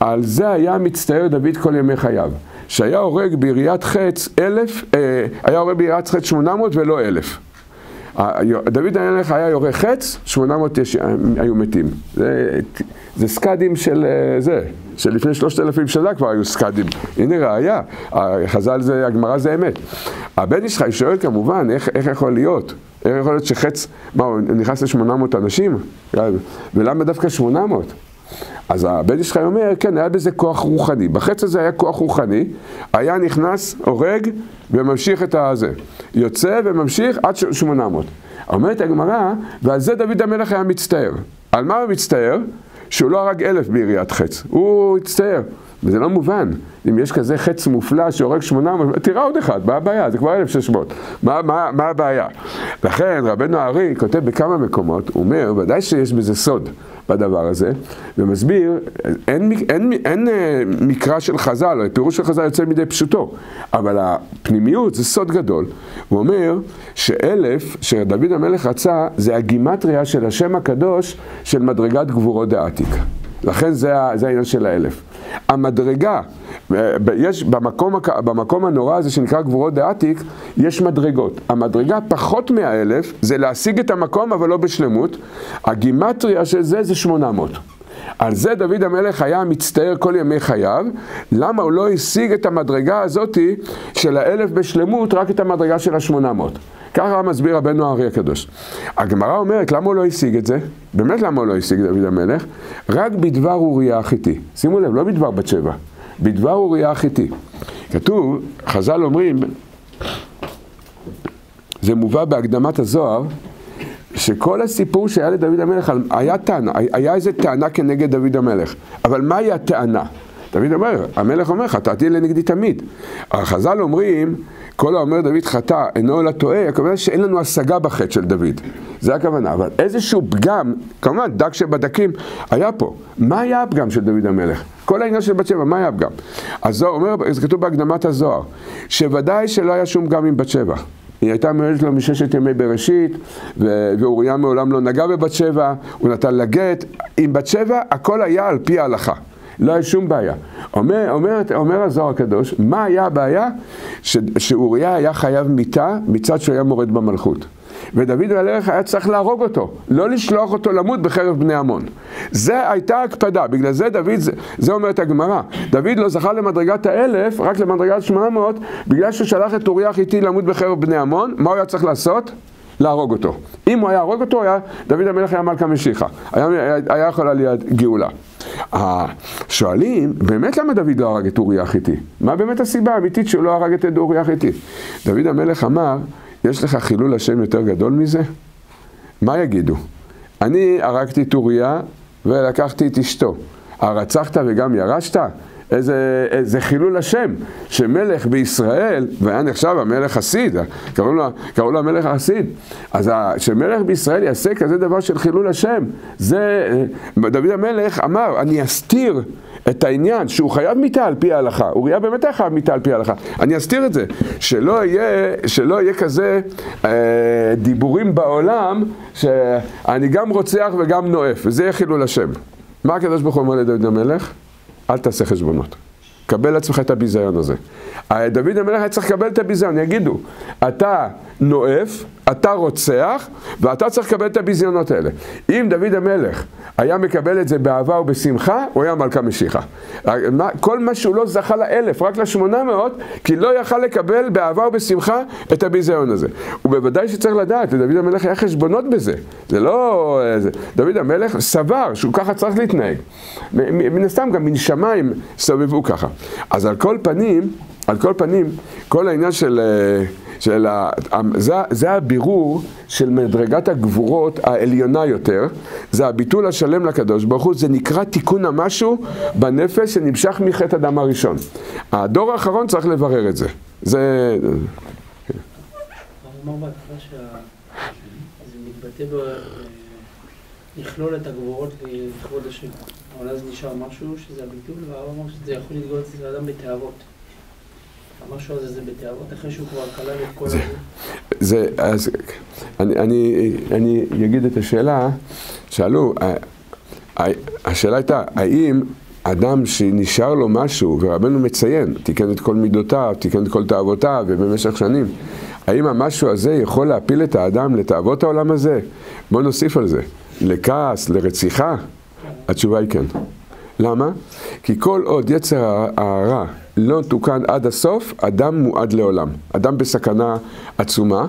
על זה היה מצטער דוד כל ימי חייו, שהיה הורג ביריית חץ אלף, אה, היה הורג ביריית חץ שמונה מאות ולא אלף. דוד המלך היה יורה חץ, 800 היו מתים. זה, זה סקאדים של אה, זה, שלפני שלושת אלפים שנה כבר היו סקאדים. הנה ראיה, חז"ל זה, הגמרא זה אמת. הבן איש חי שואל כמובן, איך, איך יכול להיות? איך יכול להיות שחץ, מה, הוא נכנס ל-800 אנשים? ולמה דווקא 800? אז הבן איש חי אומר, כן, היה בזה כוח רוחני. בחץ הזה היה כוח רוחני, היה נכנס, הורג וממשיך את הזה. יוצא וממשיך עד 800. אומרת הגמרא, ועל זה דוד המלך היה מצטער. על מה הוא מצטער? שהוא לא הרג אלף ביריית חץ. הוא הצטער. וזה לא מובן. אם יש כזה חץ מופלא שהורג 800, תראה עוד אחד, מה הבעיה? זה כבר 1,600. מה, מה, מה הבעיה? לכן רבנו הארי כותב בכמה מקומות, הוא אומר, ודאי שיש בזה סוד בדבר הזה, ומסביר, אין, אין, אין, אין אה, מקרא של חז"ל, או פירוש של חז"ל יוצא מידי פשוטו, אבל הפנימיות זה סוד גדול. הוא אומר שאלף, שדוד המלך רצה, זה הגימטריה של השם הקדוש של מדרגת גבורות דעתיק. לכן זה, זה העניין של האלף. המדרגה, יש במקום, במקום הנורא הזה שנקרא גבורות דעתיק, יש מדרגות. המדרגה פחות מהאלף זה להשיג את המקום אבל לא בשלמות. הגימטריה של זה זה 800. על זה דוד המלך היה מצטער כל ימי חייו, למה הוא לא השיג את המדרגה הזאתי של האלף בשלמות, רק את המדרגה של השמונה מאות. ככה מסביר רבנו הארי הקדוש. הגמרא אומרת, למה הוא לא השיג את זה? באמת למה הוא לא השיג דוד המלך? רק בדבר אוריה החיתי. שימו לב, לא בדבר בת שבע, בדבר אוריה החיתי. כתוב, חז"ל אומרים, זה מובא בהקדמת הזוהר, שכל הסיפור שהיה לדוד המלך, היה טענה, היה איזה טענה כנגד דוד המלך. אבל מהי הטענה? דוד אומר, המלך אומר, חטאתי לנגדי תמיד. החז"ל אומרים, כל האומר דוד חטא אינו אלא טועה, הכוונה שאין לנו השגה בחטא של דוד. זה הכוונה. אבל איזשהו פגם, כמובן דג שבדקים, היה פה. מה היה הפגם של דוד המלך? כל העניין של בת שבע, מה היה הפגם? הזוהר אומר, זה כתוב בהקדמת הזוהר, שוודאי שלא היה שום פגם עם בת שבע. היא הייתה מיועדת לו מששת ימי בראשית, ואוריה מעולם לא נגע בבת שבע, הוא נתן לה גט. עם בת שבע הכל היה על פי ההלכה. לא היה שום בעיה. אומר, אומר, אומר הזוהר הקדוש, מה היה הבעיה? ש, שאוריה היה חייב מיתה מצד שהוא היה מורד במלכות. ודוד המלך היה צריך להרוג אותו, לא לשלוח אותו למות בחרב בני עמון. זה הייתה הקפדה, בגלל זה דוד, זה, זה אומרת הגמרא, דוד לא זכה למדרגת האלף, רק למדרגת שמונה מאות, בגלל שהוא שלח את אוריה חיתי למות בחרב בני עמון, מה הוא היה צריך לעשות? להרוג אותו. אם הוא היה הרוג אותו, היה, דוד המלך היה מלכה משיחה. היה, היה, היה יכול להיות גאולה. שואלים, באמת למה דוד לא הרג את אוריה החיתי? מה באמת הסיבה האמיתית שהוא לא הרג את אוריה החיתי? דוד המלך אמר, יש לך חילול השם יותר גדול מזה? מה יגידו? אני הרגתי את אוריה ולקחתי את אשתו. הרצחת וגם ירשת? איזה, איזה חילול השם, שמלך בישראל, והיה נחשב המלך חסיד, קראו לו, קראו לו המלך החסיד, אז שמלך בישראל יעשה כזה דבר של חילול השם, זה, דוד המלך אמר, אני אסתיר את העניין שהוא חייב מיתה על פי ההלכה, אוריה באמת היה חייב מיתה על פי ההלכה, אני אסתיר את זה, שלא יהיה, שלא יהיה כזה אה, דיבורים בעולם שאני גם רוצח וגם נואף, וזה יהיה חילול השם. מה הקדוש ברוך הוא אומר לדוד המלך? אל תעשה חשבונות. קבל לעצמך את הביזיון הזה. דוד המלך היה צריך לקבל את הביזיון, יגידו, אתה נואף, אתה רוצח, ואתה צריך לקבל את הביזיונות האלה. אם דוד המלך היה מקבל את זה באהבה ובשמחה, הוא היה מלכה משיחה. כל מה שהוא לא זכה לאלף, רק לשמונה מאות, כי לא יכל לקבל באהבה ובשמחה את הביזיון הזה. ובוודאי שצריך לדעת, לדוד המלך היה חשבונות בזה. זה לא... זה, דוד המלך סבר שהוא ככה צריך להתנהג. מן הסתם גם מן שמיים סובבו ככה. אז על כל פנים, על כל פנים, כל העניין של... של ה... זה, זה הבירור של מדרגת הגבורות העליונה יותר, זה הביטול השלם לקדוש ברוך הוא, זה נקרא תיקון המשהו בנפש שנמשך מחטא אדם הראשון. הדור האחרון צריך לברר את זה. זה... לכלול את הגבורות לכבוד השם. אבל אז נשאר משהו שזה הביטול, והרב אמר שזה יכול להתגלות אצל האדם בתאוות. המשהו הזה זה בתיאבון, אחרי שהוא כבר כלל את כל זה? זה, אז אני, אני, אני אגיד את השאלה, שאלו, השאלה הייתה, האם אדם שנשאר לו משהו, ורבנו מציין, תיקן את כל מידותיו, תיקן את כל תאוותיו, ובמשך שנים, האם המשהו הזה יכול להפיל את האדם לתאוות העולם הזה? בוא נוסיף על זה, לכעס, לרציחה? התשובה היא כן. למה? כי כל עוד יצר הרע לא תוקן עד הסוף, אדם מועד לעולם. אדם בסכנה עצומה,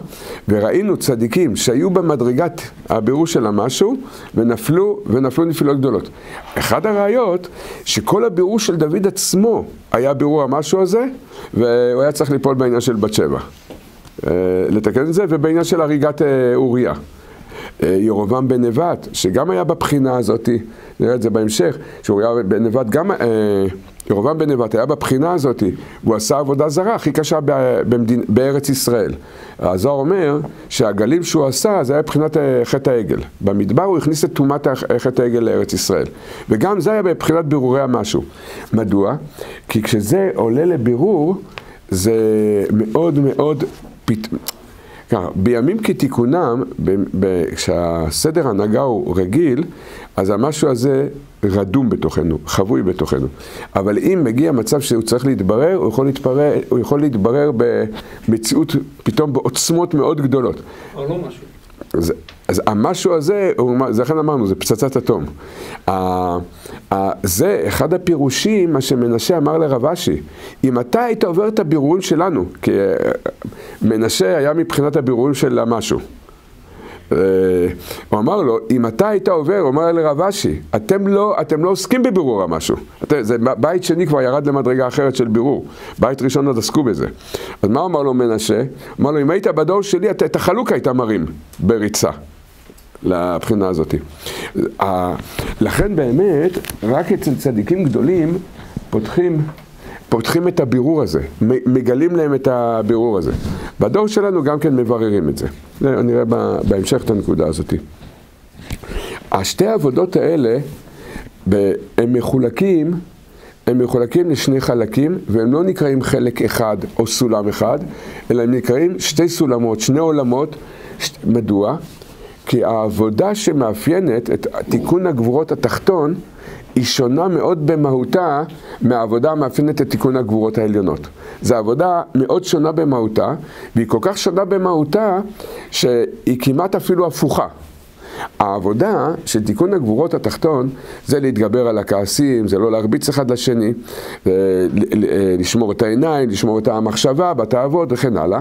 וראינו צדיקים שהיו במדרגת הבירור של המשהו, ונפלו, ונפלו נפילות גדולות. אחד הראיות, שכל הבירור של דוד עצמו היה בירור המשהו הזה, והוא היה צריך ליפול בעניין של בת שבע. אה, לתקן את זה, ובעניין של הריגת אה, אוריה. אה, ירובעם בן נבט, שגם היה בבחינה הזאת, נראה את זה בהמשך, שאוריה בן נבט גם... ירובעם בן נבט היה בבחינה הזאת, והוא עשה עבודה זרה הכי קשה במדין, בארץ ישראל. הזוהר אומר שהגלים שהוא עשה זה היה מבחינת חטא העגל. במדבר הוא הכניס את טומאת חטא העגל לארץ ישראל. וגם זה היה מבחינת בירורי המשהו. מדוע? כי כשזה עולה לבירור, זה מאוד מאוד... פת... ככה, בימים כתיקונם, כשהסדר הנהגה הוא רגיל, אז המשהו הזה רדום בתוכנו, חבוי בתוכנו. אבל אם מגיע מצב שהוא צריך להתברר, הוא יכול להתברר, הוא יכול להתברר במציאות, פתאום בעוצמות מאוד גדולות. או לא משהו. אז, אז המשהו הזה, זה לכן אמרנו, זה פצצת אטום. זה אחד הפירושים, מה שמנשה אמר לרב אשי. אם אתה היית עובר את הבירורים שלנו, כי אה, מנשה היה מבחינת הבירורים של המשהו. אה, הוא אמר לו, אם אתה היית עובר, הוא אמר לרב אשי, אתם לא, אתם לא עוסקים בבירור המשהו. אתם, זה בית שני כבר ירד למדרגה אחרת של בירור. בית ראשון עוד עסקו בזה. אז מה אמר לו מנשה? אמר לו, אם היית בדור שלי, את החלוק היית מרים בריצה. לבחינה הזאת. לכן באמת, רק אצל צדיקים גדולים פותחים פותחים את הבירור הזה, מגלים להם את הבירור הזה. בדור שלנו גם כן מבררים את זה. נראה בהמשך את הנקודה הזאת. השתי העבודות האלה, הם מחולקים, הם מחולקים לשני חלקים, והם לא נקראים חלק אחד או סולם אחד, אלא הם נקראים שתי סולמות, שני עולמות. מדוע? כי העבודה שמאפיינת את תיקון הגבורות התחתון, היא שונה מאוד במהותה מהעבודה המאפיינת את תיקון הגבורות העליונות. זו עבודה מאוד שונה במהותה, והיא כל כך שונה במהותה, שהיא כמעט אפילו הפוכה. העבודה של תיקון הגבורות התחתון זה להתגבר על הכעסים, זה לא להרביץ אחד לשני, לשמור את העיניים, לשמור את המחשבה בתאוות וכן הלאה.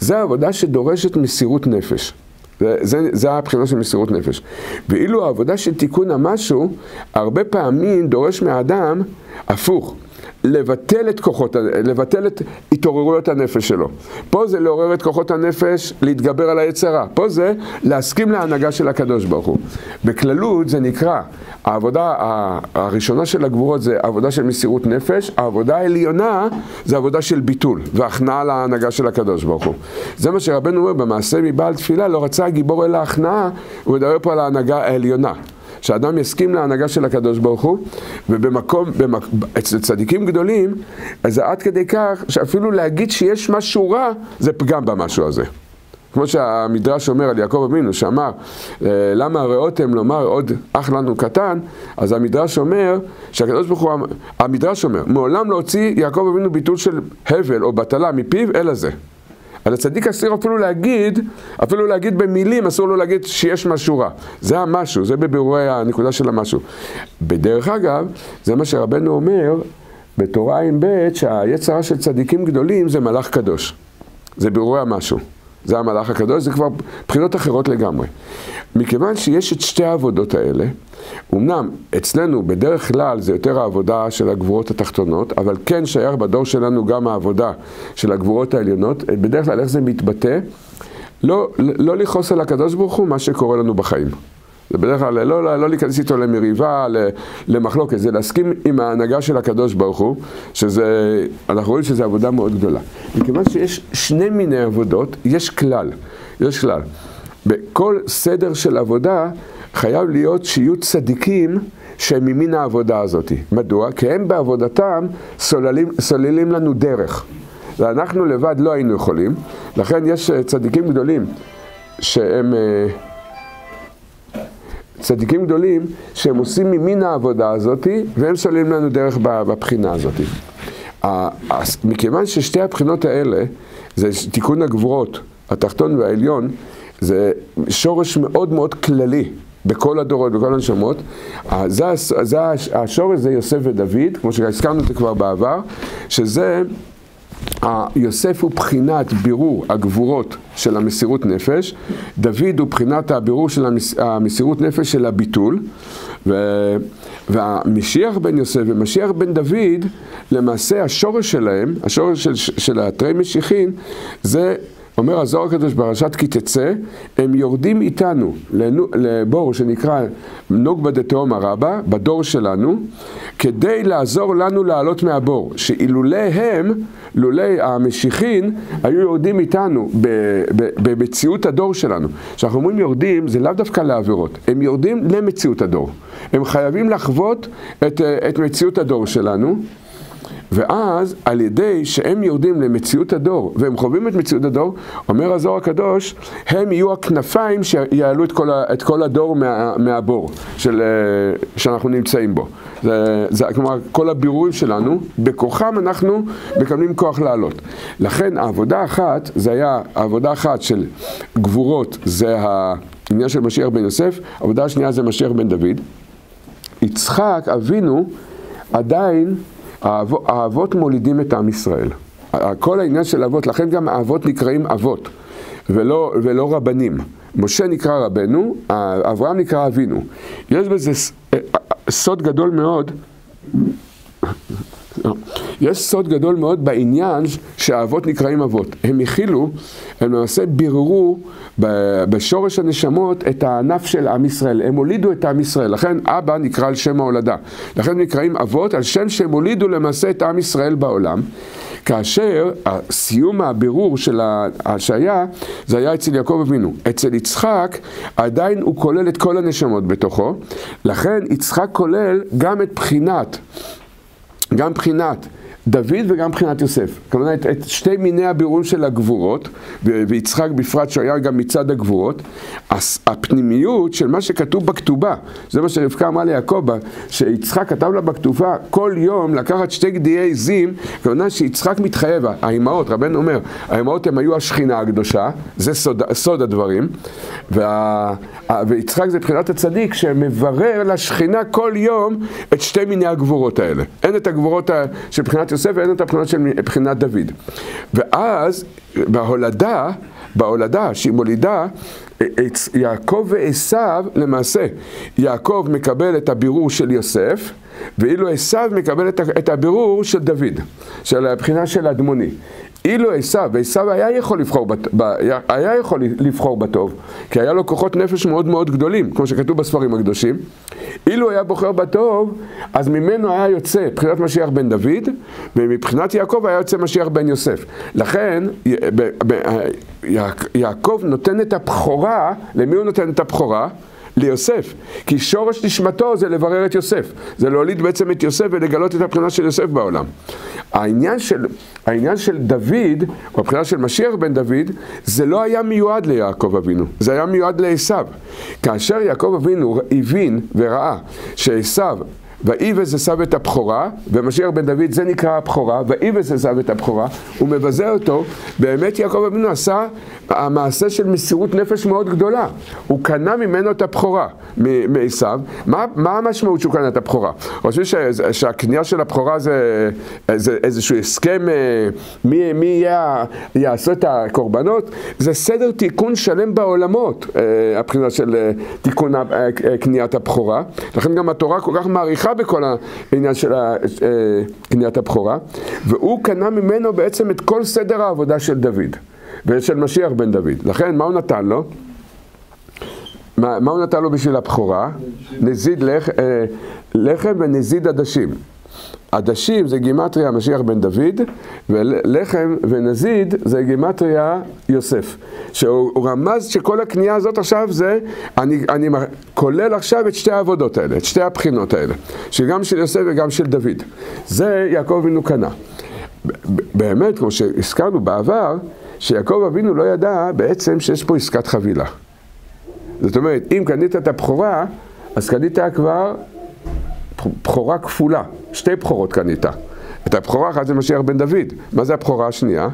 זה עבודה שדורשת מסירות נפש. זה, זה, הבחינה של מסירות נפש. ואילו העבודה של תיקון המשהו, הרבה פעמים דורש מהאדם הפוך. לבטל את כוחות, לבטל את התעוררויות הנפש שלו. פה זה לעורר את כוחות הנפש, להתגבר על היצרה. פה זה להסכים להנהגה של הקדוש ברוך הוא. בכללות זה נקרא, העבודה הראשונה של הגבורות זה עבודה של מסירות נפש, העבודה העליונה זה עבודה של ביטול והכנעה להנהגה של הקדוש ברוך הוא. זה מה שרבנו אומר, במעשה מבעל תפילה לא רצה הגיבור אלא הכנעה, הוא מדבר פה על ההנהגה העליונה. שאדם יסכים להנהגה של הקדוש ברוך הוא, ובמקום, במק... אצל צדיקים גדולים, אז זה עד כדי כך שאפילו להגיד שיש משהו רע, זה פגם במשהו הזה. כמו שהמדרש אומר על יעקב אבינו, שאמר, אה, למה הראותם לומר עוד אח לנו קטן, אז המדרש אומר, שהקדוש ברוך הוא, המדרש אומר, מעולם לא הוציא יעקב אבינו ביטול של הבל או בטלה מפיו, אלא זה. על הצדיק אסור אפילו להגיד, אפילו להגיד במילים, אסור לו להגיד שיש משהו רע. זה המשהו, זה בבירורי הנקודה של המשהו. בדרך אגב, זה מה שרבנו אומר בתורה ע"ב, שהיצרה של צדיקים גדולים זה מלאך קדוש. זה בירורי המשהו. זה המלאך הקדוש, זה כבר בחינות אחרות לגמרי. מכיוון שיש את שתי העבודות האלה, אמנם אצלנו בדרך כלל זה יותר העבודה של הגבורות התחתונות, אבל כן שייך בדור שלנו גם העבודה של הגבורות העליונות, בדרך כלל איך זה מתבטא? לא, לא לכעוס על הקדוש ברוך הוא מה שקורה לנו בחיים. זה בדרך כלל לא, לא, לא להיכנס איתו למריבה, למחלוקת, זה להסכים עם ההנהגה של הקדוש ברוך הוא, שזה, אנחנו רואים שזו עבודה מאוד גדולה. מכיוון שיש שני מיני עבודות, יש כלל, יש כלל. בכל סדר של עבודה חייב להיות שיהיו צדיקים שהם ממין העבודה הזאת. מדוע? כי הם בעבודתם סוללים, סוללים לנו דרך. ואנחנו לבד לא היינו יכולים, לכן יש צדיקים גדולים שהם... צדיקים גדולים שהם עושים ממין העבודה הזאת והם סוללים לנו דרך בבחינה הזאת. מכיוון ששתי הבחינות האלה זה תיקון הגבורות, התחתון והעליון, זה שורש מאוד מאוד כללי. בכל הדורות, בכל הנשמות. זה, זה השורש זה יוסף ודוד, כמו שהזכרנו את זה כבר בעבר, שזה, יוסף הוא בחינת בירור הגבורות של המסירות נפש, דוד הוא בחינת הבירור של המסירות נפש של הביטול, ו, והמשיח בן יוסף ומשיח בן דוד, למעשה השורש שלהם, השורש של, של התרי משיחין, זה אומר הזוהר הקדוש פרשת כי תצא, הם יורדים איתנו לבור שנקרא נוגבה דתהום הרבה, בדור שלנו, כדי לעזור לנו לעלות מהבור, שאילולא הם, לולא המשיחין, היו יורדים איתנו במציאות הדור שלנו. כשאנחנו אומרים יורדים, זה לאו דווקא לעבירות, הם יורדים למציאות הדור. הם חייבים לחוות את, את מציאות הדור שלנו. ואז על ידי שהם יורדים למציאות הדור והם חווים את מציאות הדור, אומר הזוהר הקדוש, הם יהיו הכנפיים שיעלו את כל, את כל הדור מה, מהבור של, אה, שאנחנו נמצאים בו. זה, זה, כלומר, כל הבירורים שלנו, בכוחם אנחנו מקבלים כוח לעלות. לכן העבודה האחת, זה היה, העבודה האחת של גבורות, זה העניין של משיח בן יוסף, העבודה השנייה זה משיח בן דוד. יצחק, אבינו, עדיין האבות מולידים את עם ישראל. כל העניין של אבות, לכן גם האבות נקראים אבות, ולא, ולא רבנים. משה נקרא רבנו, אברהם נקרא אבינו. יש בזה סוד גדול מאוד, יש סוד גדול מאוד בעניין שהאבות נקראים אבות. הם הכילו, הם למעשה ביררו בשורש הנשמות את הענף של עם ישראל. הם הולידו את עם ישראל, לכן אבא נקרא על שם ההולדה. לכן נקראים אבות על שם שהם הולידו למעשה את עם ישראל בעולם. כאשר סיום הבירור של ההשעיה זה היה אצל יעקב אבינו. אצל יצחק עדיין הוא כולל את כל הנשמות בתוכו, לכן יצחק כולל גם את בחינת, גם בחינת דוד וגם מבחינת יוסף. כלומר, את, את שתי מיני הבירורים של הגבורות, ויצחק בפרט שהיה גם מצד הגבורות, הפנימיות של מה שכתוב בכתובה, זה מה שרבקה אמרה ליעקב, שיצחק כתב לה בכתובה כל יום לקחת שתי גדיי עזים, כלומר שיצחק מתחייב, האימהות, רבנו אומר, האימהות הן היו השכינה הקדושה, זה סוד, סוד הדברים, וה, ויצחק זה מבחינת הצדיק שמברר לשכינה כל יום את שתי מיני הגבורות האלה. אין את הגבורות של מבחינת יוסף ואין את הבחינות של מבחינת דוד. ואז בהולדה, בהולדה שהיא מולידה, יעקב ועשיו, למעשה, יעקב מקבל את הבירור של יוסף, ואילו עשיו מקבל את הבירור של דוד, של הבחינה של האדמוני. אילו עשיו, ועשיו היה היה יכול לבחור בטוב, כי היה לו כוחות נפש מאוד מאוד גדולים, כמו שכתוב בספרים הקדושים. אילו היה בוחר בטוב, אז ממנו היה יוצא מבחינת משיח בן דוד, ומבחינת יעקב היה יוצא משיח בן יוסף. לכן, יעקב נותן את הבכורה, למי הוא נותן את הבכורה? ליוסף. כי שורש נשמתו זה לברר את יוסף. זה להוליד בעצם את יוסף ולגלות את הבחינה של יוסף בעולם. העניין של, העניין של דוד, או הבחינה של משיח בן דוד, זה לא היה מיועד ליעקב אבינו, זה היה מיועד לעשו. כאשר יעקב אבינו הבין וראה שעשו ואיבס עשו את הבכורה, ומשיח בן דוד זה נקרא הבכורה, ואיבס עשו את הבכורה, הוא מבזה אותו, באמת יעקב אבינו עשה המעשה של מסירות נפש מאוד גדולה. הוא קנה ממנו את הבכורה, מעשו. מה, מה המשמעות שהוא קנה את הבכורה? חושבים שהקנייה של הבכורה זה, זה איזשהו הסכם, אה, מי, מי יהיה, יעשה את הקורבנות? זה סדר תיקון שלם בעולמות, אה, הבחינה של אה, תיקון קניית הבכורה. לכן גם התורה כל כך מעריכה תמיכה בכל העניין של אה, קניית הבכורה, והוא קנה ממנו בעצם את כל סדר העבודה של דוד ושל משיח בן דוד. לכן, מה הוא נתן לו? מה, מה הוא נתן לו בשביל הבכורה? נזיד לח, אה, לחם ונזיד עדשים. עדשים זה גימטריה משיח בן דוד, ולחם ונזיד זה גימטריה יוסף. שהוא רמז שכל הקנייה הזאת עכשיו זה, אני, אני כולל עכשיו את שתי העבודות האלה, את שתי הבחינות האלה, שגם של יוסף וגם של דוד. זה יעקב אבינו קנה. באמת, כמו שהזכרנו בעבר, שיעקב אבינו לא ידע בעצם שיש פה עסקת חבילה. זאת אומרת, אם קנית את הבכורה, אז קנית כבר בכורה כפולה, שתי בכורות קנית. את הבכורה אחת זה משיח בן דוד. מה זה הבכורה השנייה?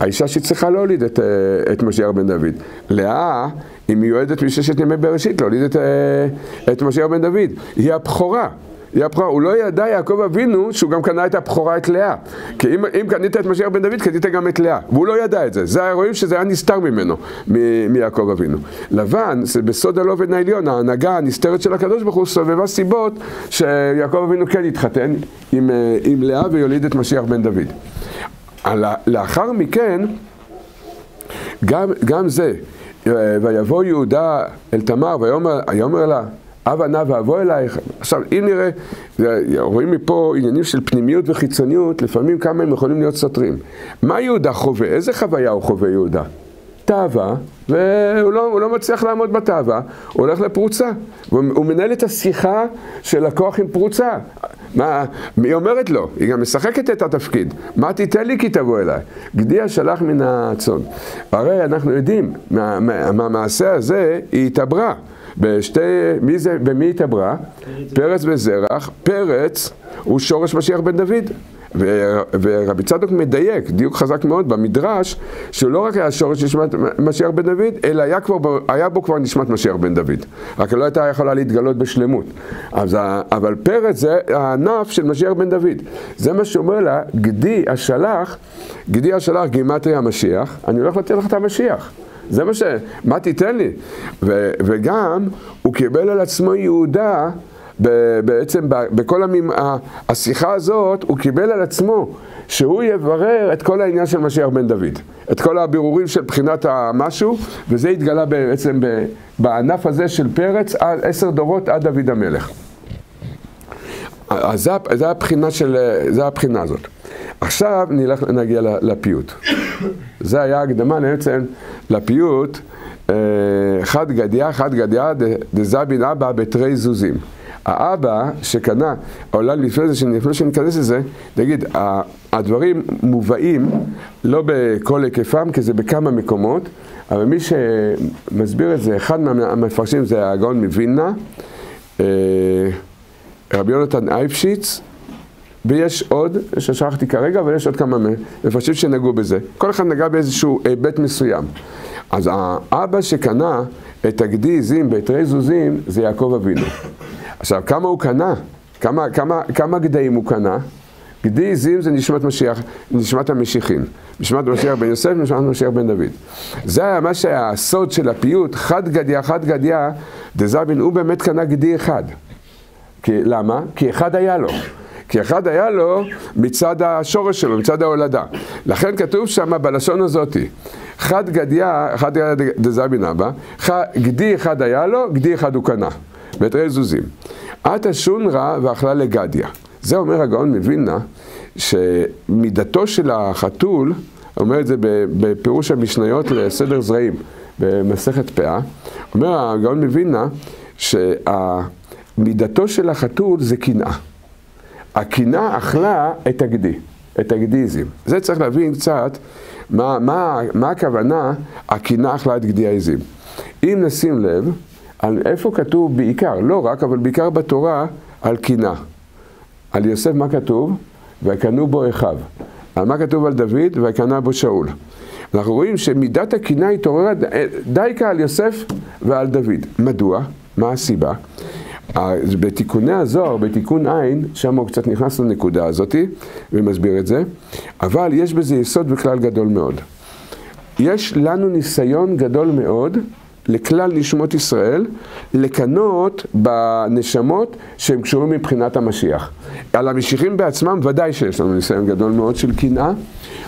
האישה שצריכה להוליד את, אה, את משיח בן דוד. לאה היא מיועדת מששת ימי בראשית להוליד את, אה, את משיח בן דוד. היא הבכורה. היא הבכורה. הוא לא ידע, יעקב אבינו, שהוא גם קנה את הבכורה, את לאה. כי אם, אם קנית את משיח בן דוד, קנית גם את לאה. והוא לא ידע את זה. זה רואים שזה היה נסתר ממנו, מ- מיעקב אבינו. לבן, זה בסוד הלובן העליון, ההנהגה הנסתרת של הקדוש ברוך הוא סובבה סיבות שיעקב אבינו כן יתחתן עם, אה, עם לאה ויוליד את משיח בן דוד. לאחר מכן, גם, גם זה, אה, ויבוא יהודה אל תמר ויאמר לה, הבה נא ואבוא אלייך. עכשיו, אם נראה, רואים מפה עניינים של פנימיות וחיצוניות, לפעמים כמה הם יכולים להיות סותרים. מה יהודה חווה? איזה חוויה הוא חווה יהודה? תאווה, והוא לא, לא מצליח לעמוד בתאווה, הוא הולך לפרוצה. הוא, מנהל את השיחה של לקוח עם פרוצה. מה, היא אומרת לו, היא גם משחקת את התפקיד. מה תיתן לי כי תבוא אליי? גדי שלח מן הצאן. הרי אנחנו יודעים, מהמעשה מה, מה הזה היא התעברה. בשתי, מי זה, במי התעברה? פרץ וזרח. פרץ הוא שורש משיח בן דוד. ורבי צדוק מדייק, דיוק חזק מאוד במדרש, שהוא לא רק היה שורש נשמת משיח בן דוד, אלא היה, כבר, היה בו כבר נשמת משיח בן דוד. רק לא הייתה יכולה להתגלות בשלמות. אז, אבל פרץ זה הענף של משיח בן דוד. זה מה שאומר לה, גדי השלח, גדי השלח גימטרי המשיח, אני הולך לתת לך את המשיח. זה מה ש... מה תיתן לי? ו, וגם, הוא קיבל על עצמו יהודה בעצם בכל המימ... השיחה הזאת הוא קיבל על עצמו שהוא יברר את כל העניין של משיח בן דוד, את כל הבירורים של בחינת המשהו, וזה התגלה בעצם בענף הזה של פרץ על עשר דורות עד דוד המלך. אז זה הבחינה, של, זה הבחינה הזאת. עכשיו נלך, נגיע לפיוט. זה היה הקדמה בעצם לפיוט, אה, חד גדיה, חד גדיה, דזבין אבא בתרי זוזים. האבא שקנה, אולי לפני זה, לפני שניכנס לזה, נגיד, הדברים מובאים לא בכל היקפם, כי זה בכמה מקומות, אבל מי שמסביר את זה, אחד מהמפרשים זה הגאון מווילנה, אה, רבי יונתן אייפשיץ, ויש עוד, ששכחתי כרגע, אבל יש עוד כמה מפרשים שנגעו בזה. כל אחד נגע באיזשהו היבט מסוים. אז האבא שקנה את הגדי עזים בהיתרי זוזים זה יעקב אבינו. עכשיו, כמה הוא קנה? כמה, כמה, כמה גדיים הוא קנה? גדי עזים זה נשמת משיח, נשמת המשיחין. נשמת משיח בן יוסף, נשמת משיח בן דוד. זה היה מה שהיה הסוד של הפיוט, חד גדיה, חד גדיה, דזבין, הוא באמת קנה גדי אחד. כי, למה? כי אחד היה לו. כי אחד היה לו מצד השורש שלו, מצד ההולדה. לכן כתוב שם בלשון הזאתי, חד גדיה, חד גדיה דזבין אבא, גדי אחד היה לו, גדי אחד הוא קנה. בתרי זוזים. עתה שונרה ואכלה לגדיה. זה אומר הגאון מווילנה, שמידתו של החתול, אומר את זה בפירוש המשניות לסדר זרעים, במסכת פאה, אומר הגאון מווילנה, שמידתו של החתול זה קנאה. הקנאה אכלה את הגדי, את הגדיזם. זה צריך להבין קצת מה, מה, מה הכוונה הקנאה אכלה את גדי העזים. אם נשים לב, על איפה כתוב בעיקר, לא רק, אבל בעיקר בתורה, על קינה. על יוסף מה כתוב? ויקנו בו אחיו. על מה כתוב על דוד? ויקנה בו שאול. אנחנו רואים שמידת הקינה התעוררה דייקה על יוסף ועל דוד. מדוע? מה הסיבה? בתיקוני הזוהר, בתיקון עין, שם הוא קצת נכנס לנקודה הזאתי ומסביר את זה, אבל יש בזה יסוד וכלל גדול מאוד. יש לנו ניסיון גדול מאוד לכלל נשמות ישראל, לקנות בנשמות שהם קשורים מבחינת המשיח. על המשיחים בעצמם ודאי שיש לנו ניסיון גדול מאוד של קנאה,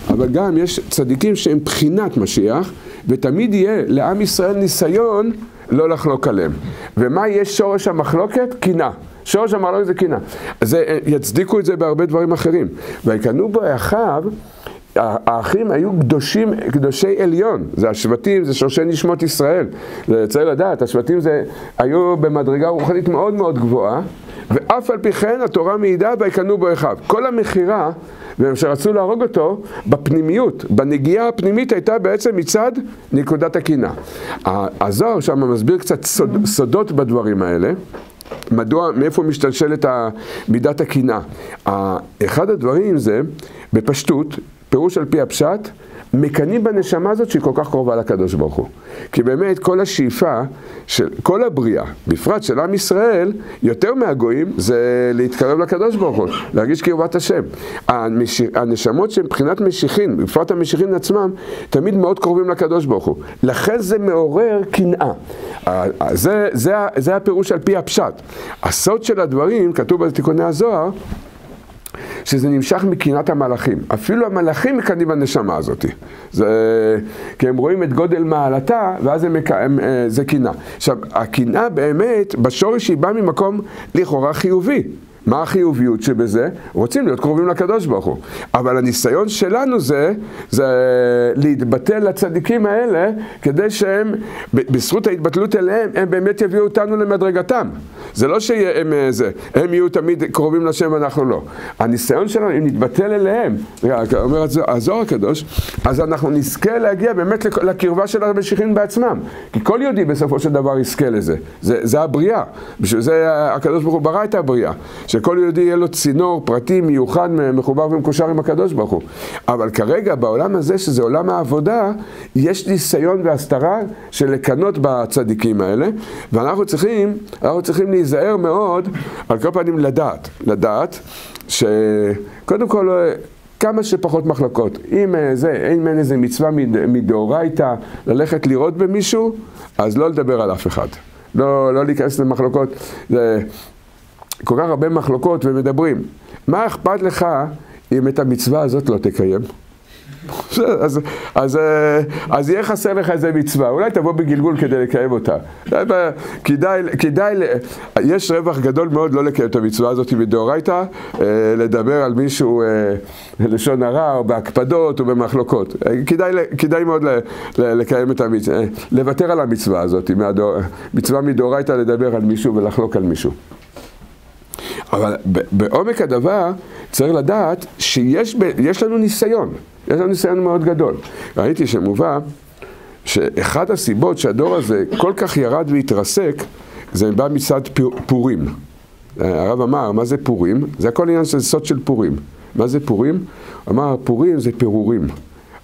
אבל גם יש צדיקים שהם בחינת משיח, ותמיד יהיה לעם ישראל ניסיון לא לחלוק עליהם. ומה יהיה שורש המחלוקת? קנאה. שורש המחלוקת זה קנאה. אז יצדיקו את זה בהרבה דברים אחרים. ויקנו בו אחיו האחים היו קדושים, קדושי עליון, זה השבטים, זה שורשי נשמות ישראל. זה צריך לדעת, השבטים זה, היו במדרגה רוחנית מאוד מאוד גבוהה, ואף על פי כן התורה מעידה ויקנו בו אחיו. כל המכירה, וכשרצו להרוג אותו, בפנימיות, בנגיעה הפנימית הייתה בעצם מצד נקודת הקנאה. הזוהר שם מסביר קצת סוד, סודות בדברים האלה. מדוע, מאיפה משתלשלת מידת הקנאה? אחד הדברים זה, בפשטות, פירוש על פי הפשט, מקנאים בנשמה הזאת שהיא כל כך קרובה לקדוש ברוך הוא. כי באמת כל השאיפה של כל הבריאה, בפרט של עם ישראל, יותר מהגויים, זה להתקרב לקדוש ברוך הוא, להרגיש קרבת השם. המש... הנשמות שהן מבחינת משיחין, בפרט המשיחין עצמם, תמיד מאוד קרובים לקדוש ברוך הוא. לכן זה מעורר קנאה. זה, זה, זה הפירוש על פי הפשט. הסוד של הדברים, כתוב בתיקוני הזוהר, שזה נמשך מקנאת המלאכים. אפילו המלאכים מקנאים בנשמה הזאת. זה, כי הם רואים את גודל מעלתה, ואז הם, הם, אה, זה קנאה. עכשיו, הקנאה באמת, בשורש היא באה ממקום לכאורה חיובי. מה החיוביות שבזה? רוצים להיות קרובים לקדוש ברוך הוא. אבל הניסיון שלנו זה, זה להתבטל לצדיקים האלה, כדי שהם, בזכות ההתבטלות אליהם, הם באמת יביאו אותנו למדרגתם. זה לא שהם אה, זה, הם יהיו תמיד קרובים לשם ואנחנו לא. הניסיון שלנו, אם נתבטל אליהם, אומר הזוהר הקדוש, אז אנחנו נזכה להגיע באמת לקרבה של המשיחים בעצמם. כי כל יהודי בסופו של דבר יזכה לזה. זה, זה הבריאה. בשביל זה הקדוש ברוך הוא ברא את הבריאה. שכל יהודי יהיה לו צינור פרטי מיוחד מחובר ומקושר עם הקדוש ברוך הוא. אבל כרגע בעולם הזה, שזה עולם העבודה, יש ניסיון והסתרה של לקנות בצדיקים האלה, ואנחנו צריכים, אנחנו צריכים להיזהר מאוד, על כל פנים לדעת, לדעת שקודם כל כמה שפחות מחלוקות. אם אה, זה, אין איזה מצווה מדאורייתא ללכת לראות במישהו, אז לא לדבר על אף אחד. לא, לא להיכנס למחלוקות. זה, כל כך הרבה מחלוקות ומדברים. מה אכפת לך אם את המצווה הזאת לא תקיים? אז, אז, אה, אז יהיה חסר לך איזה מצווה, אולי תבוא בגלגול כדי לקיים אותה. כדאי, כדאי, יש רווח גדול מאוד לא לקיים את המצווה הזאת מדאורייתא, אה, לדבר על מישהו אה, לשון הרע או בהקפדות או במחלוקות. כדאי, כדאי מאוד לקיים את המצווה, לוותר על המצווה הזאת, מצווה מדאורייתא לדבר על מישהו ולחלוק על מישהו. אבל בעומק הדבר צריך לדעת שיש לנו ניסיון, יש לנו ניסיון מאוד גדול. ראיתי שמובא שאחת הסיבות שהדור הזה כל כך ירד והתרסק, זה בא מצד פורים. הרב אמר, מה זה פורים? זה הכל עניין של סוד של פורים. מה זה פורים? אמר, פורים זה פירורים.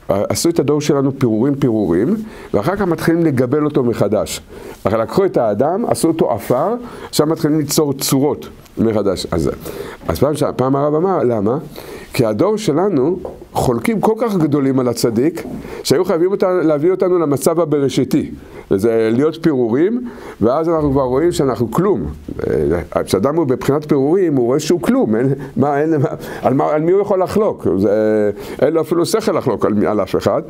עשו את הדור שלנו פירורים פירורים, ואחר כך מתחילים לגבל אותו מחדש. אחר לקחו את האדם, עשו אותו עפר, עכשיו מתחילים ליצור צורות מחדש. אז, אז פעם, פעם הרב אמר, למה? כי הדור שלנו חולקים כל כך גדולים על הצדיק, שהיו חייבים אותה, להביא אותנו למצב הבראשיתי. וזה להיות פירורים, ואז אנחנו כבר רואים שאנחנו כלום. כשאדם הוא בבחינת פירורים, הוא רואה שהוא כלום, אין, מה, אין, על, מה, על מי הוא יכול לחלוק? זה, אין לו אפילו שכל לחלוק על, על אף אחד,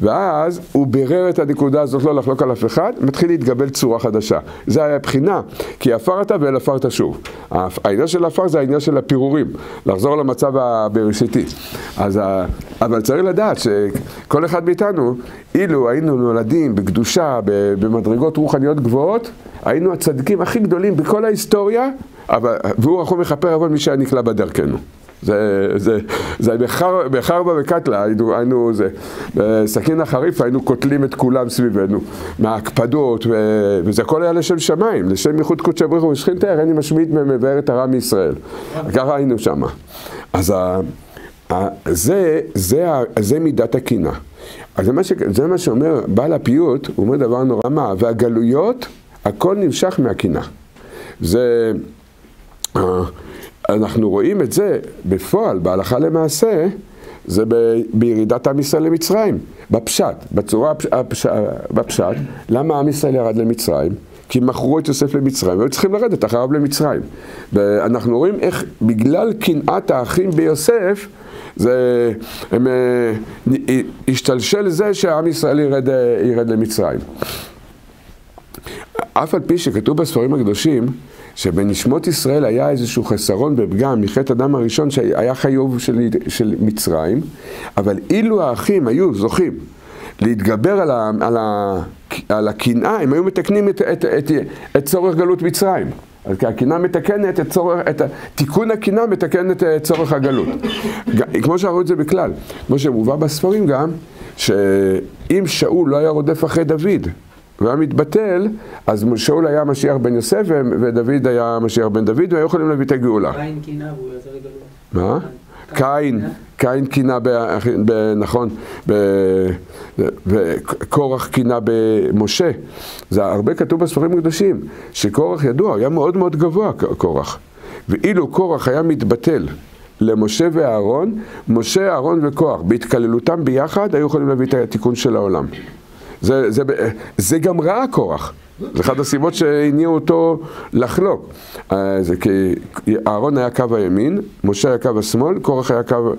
ואז הוא בירר את הנקודה הזאת לא לחלוק על אף אחד, מתחיל להתגבל צורה חדשה. זה היה הבחינה, כי עפרת ואל עפרת שוב. העניין של עפר זה העניין של הפירורים, לחזור למצב הבראשיתי. אז, אבל צריך לדעת שכל אחד מאיתנו, אילו היינו נולדים בקדושה, במדרגות רוחניות גבוהות, היינו הצדיקים הכי גדולים בכל ההיסטוריה, אבל, והוא רחום מכפר עוון מי שהיה נקלע בדרכנו. זה, זה, זה בחר, בחרבה וקטלה, היינו, היינו זה, בסכין החריף היינו קוטלים את כולם סביבנו, מההקפדות, ו, וזה הכל היה לשם שמיים, לשם ייחוד קודשי בריך הוא ושכין תאר, אני משמיט ומבאר את הרע מישראל. ככה היינו שם. אז ה, זה, זה, זה מידת הקינה. אז זה מה, ש, זה מה שאומר בעל הפיוט, הוא אומר דבר נורא מה, והגלויות, הכל נמשך מהקינה. זה, אה, אנחנו רואים את זה בפועל, בהלכה למעשה, זה ב, בירידת עם ישראל למצרים, בפשט, בצורה הפש, בפשט, למה עם ישראל ירד למצרים? כי מכרו את יוסף למצרים, והיו צריכים לרדת אחריו למצרים. ואנחנו רואים איך בגלל קנאת האחים ביוסף, זה הם, אה, השתלשל זה שעם ישראל ירד, ירד למצרים. אף על פי שכתוב בספרים הקדושים שבנשמות ישראל היה איזשהו חסרון בפגם מחטא אדם הראשון שהיה חיוב של, של מצרים, אבל אילו האחים היו זוכים להתגבר על, ה, על, ה, על הקנאה, הם היו מתקנים את, את, את, את צורך גלות מצרים. אז הקנאה מתקנת את צורך, את תיקון הקנאה מתקן את צורך הגלות. כמו שאמרו את זה בכלל, כמו שמובא בספרים גם, שאם שאול לא היה רודף אחרי דוד, והיה מתבטל, אז שאול היה משיח בן יוסף ודוד היה משיח בן דוד, והיו יכולים להביא את הגאולה. קין קינא והוא יצא לגלות. מה? קין, קין קינה, נכון, וקורח קינה במשה. זה הרבה כתוב בספרים הקדושים, שקורח ידוע, היה מאוד מאוד גבוה קורח. ואילו קורח היה מתבטל למשה ואהרון, משה, אהרון וכוח, בהתקללותם ביחד, היו יכולים להביא את התיקון של העולם. זה, זה, זה גם רע קורח. זה אחת הסיבות שהניעו אותו לחלוק. אה, זה כי אהרון היה קו הימין, משה היה קו השמאל, קורח היה קו...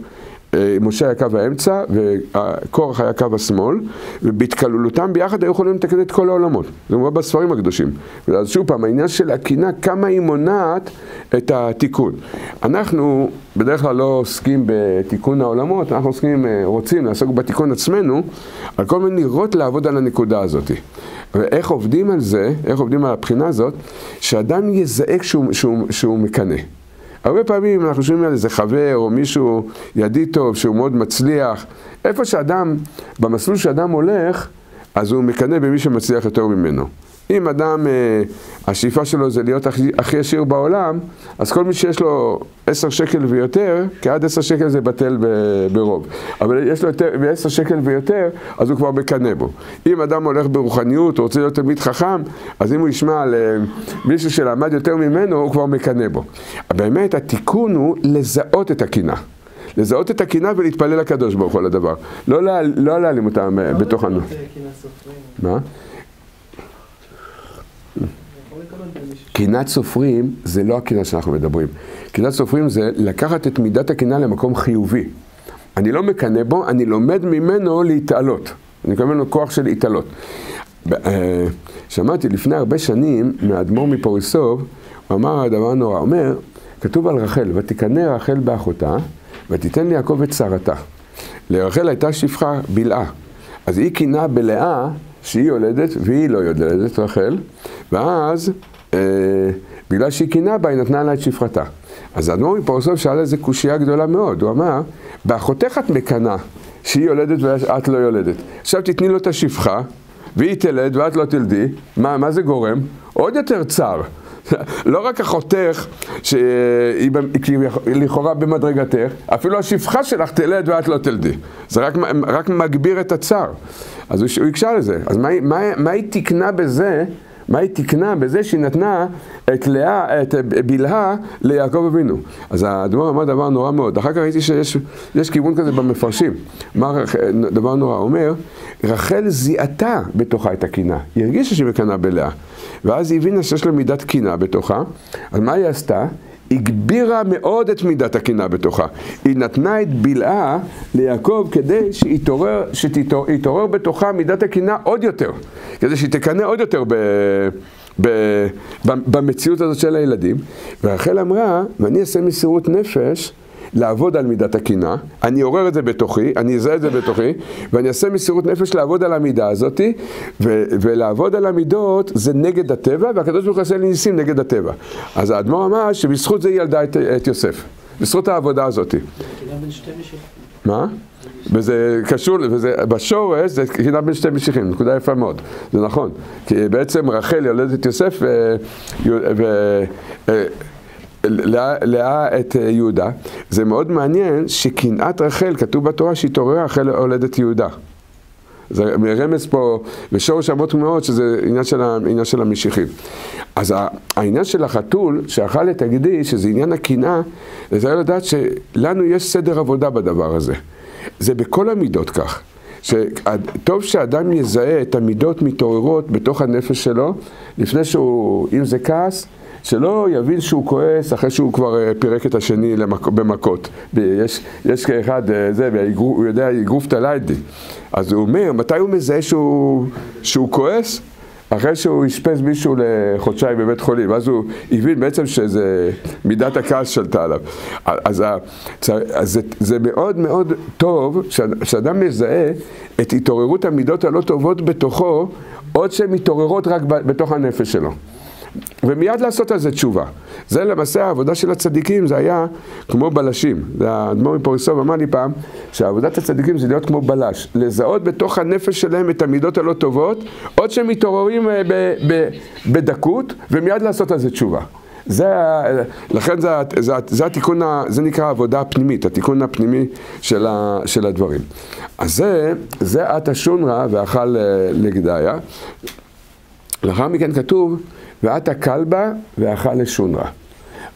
אה, משה היה קו האמצע וקורח היה קו השמאל ובהתקללותם ביחד היו יכולים לתקן את כל העולמות. זה אומר בספרים הקדושים. אז שוב פעם העניין של הקינה כמה היא מונעת את התיקון. אנחנו בדרך כלל לא עוסקים בתיקון העולמות אנחנו עוסקים, אה, רוצים לעסוק בתיקון עצמנו על כל מיני לראות לעבוד על הנקודה הזאת. ואיך עובדים על זה, איך עובדים על הבחינה הזאת שאדם יזעק שהוא, שהוא, שהוא מקנא הרבה פעמים אנחנו שומעים על איזה חבר או מישהו ידיד טוב שהוא מאוד מצליח. איפה שאדם, במסלול שאדם הולך, אז הוא מקנא במי שמצליח יותר ממנו. אם אדם, אה, השאיפה שלו זה להיות הכי, הכי עשיר בעולם, אז כל מי שיש לו עשר שקל ויותר, כי עד עשר שקל זה בטל ברוב. אבל יש לו יותר, ועשר שקל ויותר, אז הוא כבר מקנא בו. אם אדם הולך ברוחניות, הוא רוצה להיות תלמיד חכם, אז אם הוא ישמע על אה, מישהו שלמד יותר ממנו, הוא כבר מקנא בו. באמת, התיקון הוא לזהות את הקנאה. לזהות את הקנאה ולהתפלל לקדוש ברוך הוא על הדבר. לא, לא להעלים אותם אה, בתוכנו. מה? קנאת סופרים זה לא הקנאה שאנחנו מדברים. קנאת סופרים זה לקחת את מידת הקנאה למקום חיובי. אני לא מקנא בו, אני לומד ממנו להתעלות. אני מקבל ממנו כוח של להתעלות. אה, שמעתי לפני הרבה שנים מאדמו"ר מפוריסוב, הוא אמר דבר נורא, הוא אומר, כתוב על רחל, ותקנא רחל באחותה, ותיתן ליעקב את שרתה. לרחל הייתה שפחה בלעה. אז היא קינאה בלאה שהיא יולדת והיא לא יולדת, רחל, ואז בגלל שהיא קינה בה, היא נתנה לה את שפחתה. אז האדמו"ר מפורסוב שאל איזה קושייה גדולה מאוד, הוא אמר, באחותך את מקנאה שהיא יולדת ואת לא יולדת. עכשיו תתני לו את השפחה, והיא תלד ואת לא תלדי, מה, מה זה גורם? עוד יותר צר. לא רק אחותך, שהיא לכאורה במדרגתך, אפילו השפחה שלך תלד ואת לא תלדי. זה רק, רק מגביר את הצער. אז הוא הקשה לזה. אז מה, מה, מה היא תיקנה בזה מה היא תיקנה בזה שהיא נתנה את לאה, את בלהה ליעקב אבינו. אז האדמו"ר אמר דבר נורא מאוד. אחר כך ראיתי שיש כיוון כזה במפרשים. מה דבר נורא? אומר, רחל זיהתה בתוכה את הקינה. היא הרגישה שהיא מקנאה בלאה. ואז היא הבינה שיש לה מידת קינה בתוכה. אז מה היא עשתה? הגבירה מאוד את מידת הקנאה בתוכה. היא נתנה את בלעה ליעקב כדי שיתעורר, שתתעורר בתוכה מידת הקנאה עוד יותר. כדי שהיא תקנא עוד יותר ב... ב, ב, במציאות הזאת של הילדים. ורחל אמרה, ואני אעשה מסירות נפש לעבוד על מידת הקנאה, אני אעורר את זה בתוכי, אני אזהה את זה בתוכי, ואני אעשה מסירות נפש לעבוד על המידה הזאת, ו- ולעבוד על המידות זה נגד הטבע, והקדוש ברוך הוא עושה לי ניסים נגד הטבע. אז האדמו"ר אמר שבזכות זה היא ילדה את, את יוסף, בזכות העבודה הזאת. מה? וזה קשור, וזה, בשורש זה קהילה בין שתי משיחים, נקודה יפה מאוד, זה נכון, כי בעצם רחל יולדת את יוסף ו... ו... לאה את אה, יהודה. זה מאוד מעניין שקנאת רחל, כתוב בתורה שהתעוררה רחל הולדת יהודה. זה רמז פה בשורש אבות מאוד שזה עניין של, עניין של המשיחים. אז העניין של החתול שאכל את הגדי, שזה עניין הקנאה, זה לדעת שלנו יש סדר עבודה בדבר הזה. זה בכל המידות כך. שטוב שאדם יזהה את המידות מתעוררות בתוך הנפש שלו, לפני שהוא, אם זה כעס, שלא יבין שהוא כועס אחרי שהוא כבר אה, פירק את השני למק... במכות. יש, יש כאחד, אה, זה, הוא יודע, אגרוף תליידי. אז הוא אומר, מתי הוא מזהה שהוא, שהוא כועס? אחרי שהוא אשפז מישהו לחודשיים בבית חולים, ואז הוא הבין בעצם שזה מידת הכעס שלטה עליו. אז, אז זה, זה מאוד מאוד טוב שאדם מזהה את התעוררות המידות הלא טובות בתוכו, עוד שהן מתעוררות רק בתוך הנפש שלו. ומיד לעשות על זה תשובה. זה למעשה העבודה של הצדיקים, זה היה כמו בלשים. האדמו"ר מפוריסוב אמר לי פעם, שעבודת הצדיקים זה להיות כמו בלש. לזהות בתוך הנפש שלהם את המידות הלא טובות, עוד שהם מתעוררים אה, בדקות, ומיד לעשות על זה תשובה. זה, לכן זה, זה, זה התיקון, זה נקרא העבודה הפנימית, התיקון הפנימי של, ה, של הדברים. אז זה, זה עתה שונרא ואכל אה, לגדיה. לאחר מכן כתוב, ועתה כלבה ואכל לשונרא.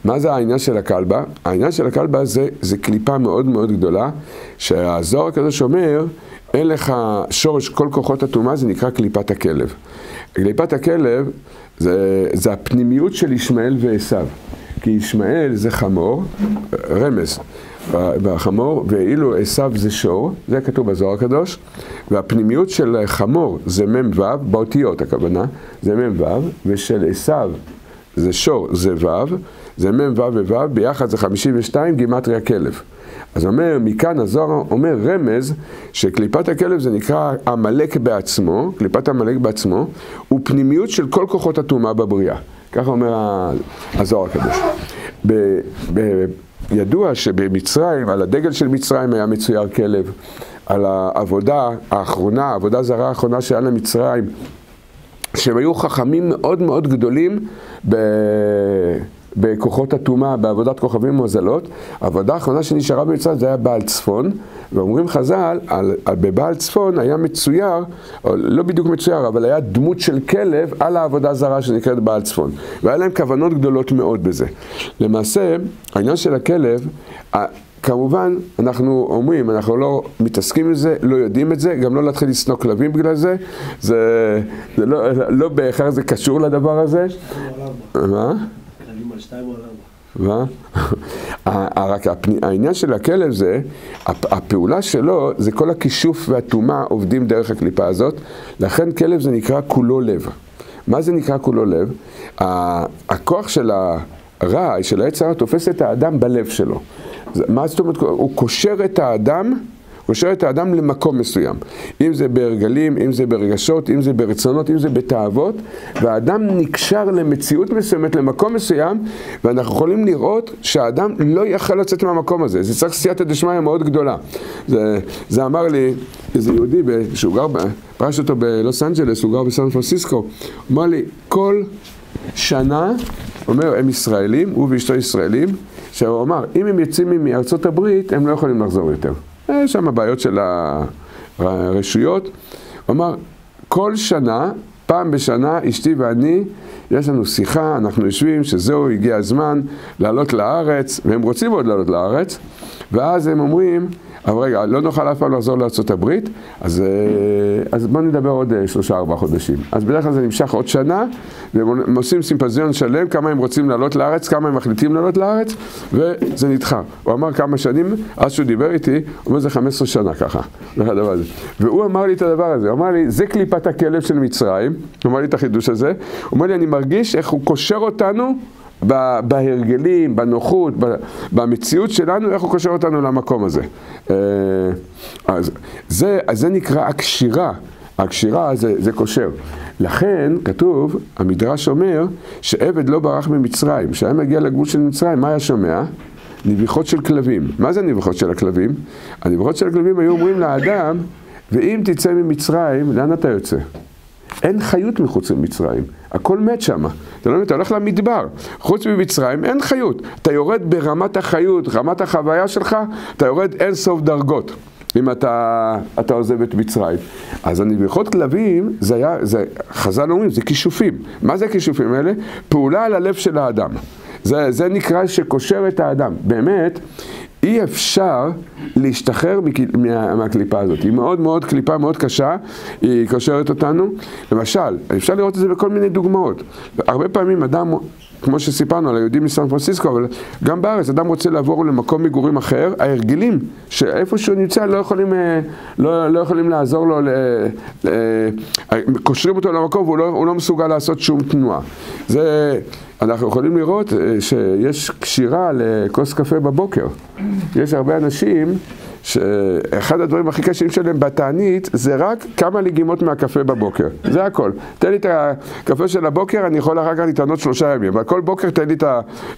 מה זה העניין של הכלבה? העניין של הכלבה זה, זה קליפה מאוד מאוד גדולה, שהזוהר הקדוש אומר, אין לך שורש כל כוחות הטומאה, זה נקרא קליפת הכלב. קליפת הכלב זה, זה הפנימיות של ישמעאל ועשו. כי ישמעאל זה חמור, רמז, בחמור, ואילו עשו זה שור, זה כתוב בזוהר הקדוש, והפנימיות של חמור זה מ"ו, באותיות הכוונה, זה מ"ו, ושל עשו זה שור, זה ו', זה מ"ו וו', ביחד זה 52, גימטריה כלב. אז אומר, מכאן הזוהר אומר רמז שקליפת הכלב זה נקרא עמלק בעצמו, קליפת עמלק בעצמו, הוא פנימיות של כל כוחות הטומאה בבריאה. ככה אומר הזוהר הקדוש. ב, ידוע שבמצרים, על הדגל של מצרים היה מצויר כלב, על העבודה האחרונה, העבודה זרה האחרונה שהיה למצרים, שהם היו חכמים מאוד מאוד גדולים ב... בכוחות הטומאה, בעבודת כוכבים ומזלות. העבודה האחרונה שנשארה במצרים זה היה בעל צפון, ואומרים חז"ל, על, על, בבעל צפון היה מצויר, או לא בדיוק מצויר, אבל היה דמות של כלב על העבודה זרה שנקראת בעל צפון. והיה להם כוונות גדולות מאוד בזה. למעשה, העניין של הכלב, כמובן, אנחנו אומרים, אנחנו לא מתעסקים עם זה, לא יודעים את זה, גם לא להתחיל לשנוא כלבים בגלל זה, זה, זה לא, לא בהכרח זה קשור לדבר הזה. מה? מה? רק העניין של הכלב זה, הפעולה שלו זה כל הכישוף והטומאה עובדים דרך הקליפה הזאת, לכן כלב זה נקרא כולו לב. מה זה נקרא כולו לב? הכוח של הרע, של העץ הרע, תופס את האדם בלב שלו. מה זאת אומרת? הוא קושר את האדם קושר את האדם למקום מסוים. אם זה בהרגלים, אם זה ברגשות, אם זה ברצונות, אם זה בתאוות, והאדם נקשר למציאות מסוימת, למקום מסוים, ואנחנו יכולים לראות שהאדם לא יכול לצאת מהמקום הזה. זה צריך סייעתא דשמיא מאוד גדולה. זה, זה אמר לי איזה יהודי שהוא גר, פרש אותו בלוס אנג'לס, הוא גר בסן פרנסיסקו, הוא אמר לי, כל שנה, אומר, הם ישראלים, הוא ואשתו ישראלים, שהוא אמר, אם הם יוצאים מארצות הברית, הם לא יכולים לחזור יותר. יש שם בעיות של הרשויות. הוא אמר, כל שנה, פעם בשנה, אשתי ואני, יש לנו שיחה, אנחנו יושבים, שזהו, הגיע הזמן לעלות לארץ, והם רוצים עוד לעלות לארץ, ואז הם אומרים, אבל רגע, לא נוכל אף פעם לחזור לארה"ב, אז, אה, אז בואו נדבר עוד אה, שלושה ארבעה חודשים. אז בדרך כלל זה נמשך עוד שנה, והם עושים סימפזיון שלם, כמה הם רוצים לעלות לארץ, כמה הם מחליטים לעלות לארץ, וזה נדחה. הוא אמר כמה שנים, אז שהוא דיבר איתי, הוא אומר זה 15 שנה ככה, הדבר הזה. והוא אמר לי את הדבר הזה, הוא אמר לי, זה קליפת הכלב של מצרים, הוא אמר לי את החידוש הזה, הוא אמר לי, אני מרגיש איך הוא קושר אותנו בהרגלים, בנוחות, במציאות שלנו, איך הוא קושר אותנו למקום הזה. אה, אז זה, אז זה נקרא הקשירה, הקשירה זה, זה קושר. לכן כתוב, המדרש אומר, שעבד לא ברח ממצרים, כשהיה מגיע לגבול של מצרים, מה היה שומע? נביחות של כלבים. מה זה נביחות של הכלבים? הנביחות של הכלבים היו אומרים לאדם, ואם תצא ממצרים, לאן אתה יוצא? אין חיות מחוץ למצרים, הכל מת שם. אתה לא מבין, אתה הולך למדבר. חוץ ממצרים אין חיות. אתה יורד ברמת החיות, רמת החוויה שלך, אתה יורד אין סוף דרגות. אם אתה, אתה עוזב את מצרים. אז הנביחות כלבים, זה היה, זה, חז"ל אומרים, זה כישופים. מה זה הכישופים האלה? פעולה על הלב של האדם. זה, זה נקרא שקושר את האדם. באמת, אי אפשר להשתחרר מה, מהקליפה הזאת. היא מאוד מאוד קליפה מאוד קשה, היא קושרת אותנו. למשל, אפשר לראות את זה בכל מיני דוגמאות. הרבה פעמים אדם, כמו שסיפרנו על היהודים מסן פרנסיסקו, אבל גם בארץ, אדם רוצה לעבור למקום מגורים אחר, ההרגלים שאיפה שהוא נמצא לא יכולים, אה, לא, לא יכולים לעזור לו, ל, ל, קושרים אותו למקום והוא לא, לא מסוגל לעשות שום תנועה. זה... אנחנו יכולים לראות אה, שיש קשירה לכוס קפה בבוקר. יש הרבה אנשים שאחד הדברים הכי קשים שלהם בתענית זה רק כמה לגימות מהקפה בבוקר, זה הכל. תן לי את הקפה של הבוקר, אני יכול אחר כך לטענות שלושה ימים, אבל כל בוקר תן לי את,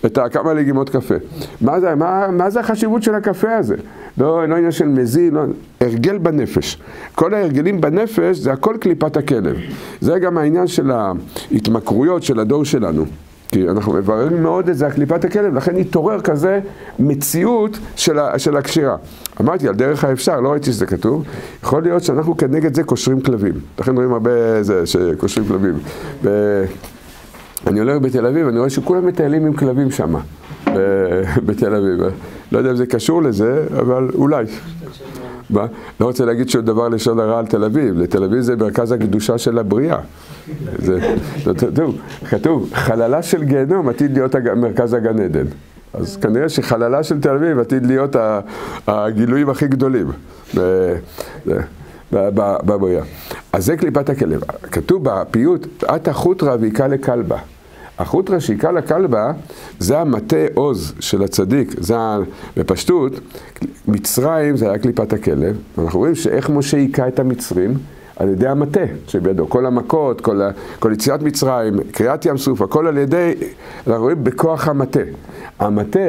את כמה לגימות קפה. מה זה, מה, מה זה החשיבות של הקפה הזה? לא, לא עניין של מזין, לא, הרגל בנפש. כל ההרגלים בנפש זה הכל קליפת הכלב. זה גם העניין של ההתמכרויות של הדור שלנו. כי אנחנו מבררים מאוד את זה, הקליפת הכלב, לכן התעורר כזה מציאות של, ה, של הקשירה. אמרתי, על דרך האפשר, לא ראיתי שזה כתוב, יכול להיות שאנחנו כנגד זה קושרים כלבים. לכן רואים הרבה זה, שקושרים כלבים. ו... אני הולך בתל אביב, אני רואה שכולם מטיילים עם כלבים שם, בתל אביב. לא יודע אם זה קשור לזה, אבל אולי. לא רוצה להגיד שהוא דבר לשון הרע על תל אביב, לתל אביב זה מרכז הקדושה של הבריאה. זה, כתוב, כתוב, חללה של גיהנום עתיד להיות מרכז הגן עדן. אז כנראה שחללה של תל אביב עתיד להיות הגילויים הכי גדולים בבריאה. אז זה קליפת הכלב. כתוב בפיוט, את החוטרה ויקה לכלבה. החוטרה שהיכה לכלבה זה המטה עוז של הצדיק, זה בפשטות, מצרים זה היה קליפת הכלב, ואנחנו רואים שאיך משה היכה את המצרים על ידי המטה שבידו, כל המכות, כל, כל יציאת מצרים, קריעת ים סוף, הכל על ידי, אנחנו רואים בכוח המטה. המטה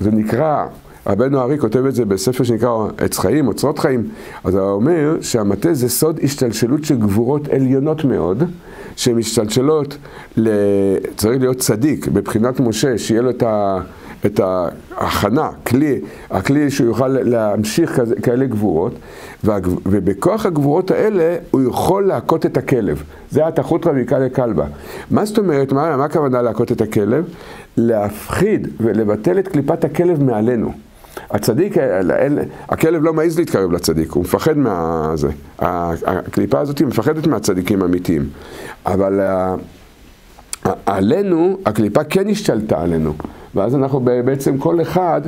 זה נקרא רבנו ארי כותב את זה בספר שנקרא עץ חיים, אוצרות חיים. אז הוא אומר שהמטה זה סוד השתלשלות של גבורות עליונות מאוד, שהן משתלשלות, צריך להיות צדיק בבחינת משה, שיהיה לו את ה... את ההכנה, כלי, הכלי שהוא יוכל להמשיך כזה, כאלה גבורות, ובכוח הגבורות האלה הוא יכול להכות את הכלב. זה התחות רביקה לכלבה. מה זאת אומרת, מה, מה הכוונה להכות את הכלב? להפחיד ולבטל את קליפת הכלב מעלינו. הצדיק, הכלב לא מעז להתקרב לצדיק, הוא מפחד מה... הקליפה הזאת מפחדת מהצדיקים האמיתיים. אבל עלינו, הקליפה כן השתלטה עלינו. ואז אנחנו בעצם כל אחד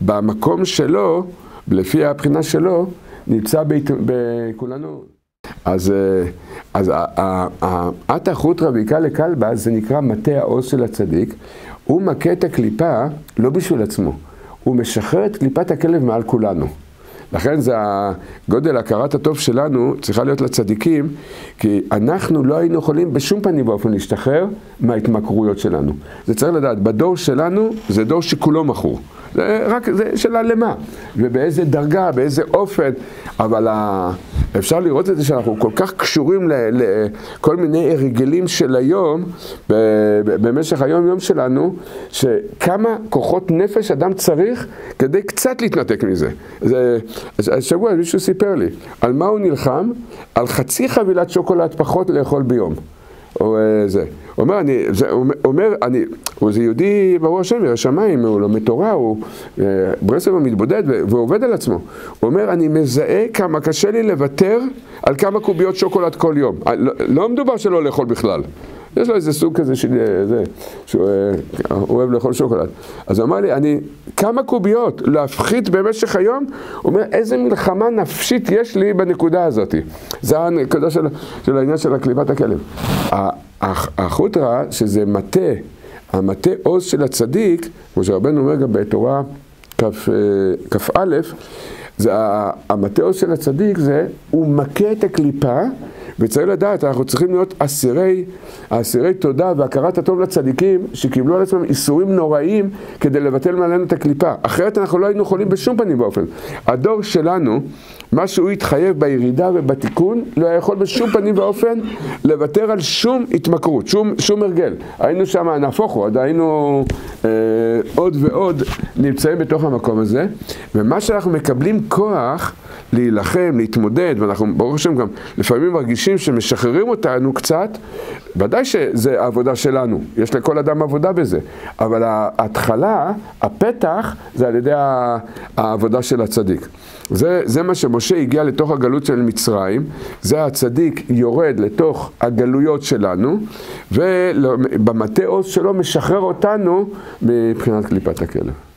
במקום שלו, לפי הבחינה שלו, נמצא בכולנו. אז, אז עתה חוטרא ויקרא לכלבה זה נקרא מטה העוז של הצדיק. הוא מכה את הקליפה לא בשביל עצמו. הוא משחרר את קליפת הכלב מעל כולנו. לכן זה הגודל הכרת הטוב שלנו צריכה להיות לצדיקים, כי אנחנו לא היינו יכולים בשום פנים ואופן להשתחרר מההתמכרויות שלנו. זה צריך לדעת, בדור שלנו זה דור שכולו מכור. זה רק, זה שאלה למה, ובאיזה דרגה, באיזה אופן, אבל ה... אפשר לראות את זה שאנחנו כל כך קשורים לכל מיני הרגלים של היום, במשך היום-יום שלנו, שכמה כוחות נפש אדם צריך כדי קצת להתנתק מזה. זה, השבוע מישהו סיפר לי, על מה הוא נלחם? על חצי חבילת שוקולד פחות לאכול ביום. או אה, זה. הוא אומר, אני, זה, הוא אומר, אני, הוא זה יהודי ברור השם, ירא שמיים, הוא לומד תורה, הוא אה, ברסלב הוא מתבודד והוא עובד על עצמו. הוא אומר, אני מזהה כמה קשה לי לוותר על כמה קוביות שוקולד כל יום. אה, לא, לא מדובר שלא לאכול בכלל. יש לו איזה סוג כזה של זה, שהוא אוהב לאכול שוקולד. אז הוא אמר לי, אני, כמה קוביות להפחית במשך היום? הוא אומר, איזה מלחמה נפשית יש לי בנקודה הזאת. זה הנקודה של, של העניין של הקליפת הכלב. החוטרה, שזה מטה, המטה עוז של הצדיק, כמו שרבנו אומר גם בתורה כ"א, זה המטה עוז של הצדיק זה, הוא מכה את הקליפה וצריך לדעת, אנחנו צריכים להיות אסירי, אסירי תודה והכרת הטוב לצדיקים שקיבלו על עצמם איסורים נוראים כדי לבטל מעלינו את הקליפה. אחרת אנחנו לא היינו יכולים בשום פנים ואופן. הדור שלנו, מה שהוא התחייב בירידה ובתיקון, לא היה יכול בשום פנים ואופן לוותר על שום התמכרות, שום, שום הרגל. היינו שם, נהפוך הוא, היינו אה, עוד ועוד נמצאים בתוך המקום הזה, ומה שאנחנו מקבלים כוח להילחם, להתמודד, ואנחנו ברוך השם גם לפעמים מרגישים שמשחררים אותנו קצת, ודאי שזה העבודה שלנו, יש לכל אדם עבודה בזה, אבל ההתחלה, הפתח, זה על ידי העבודה של הצדיק. זה, זה מה שמשה הגיע לתוך הגלות של מצרים, זה הצדיק יורד לתוך הגלויות שלנו, ובמטה עוז שלו משחרר אותנו מבחינת קליפת הכלב.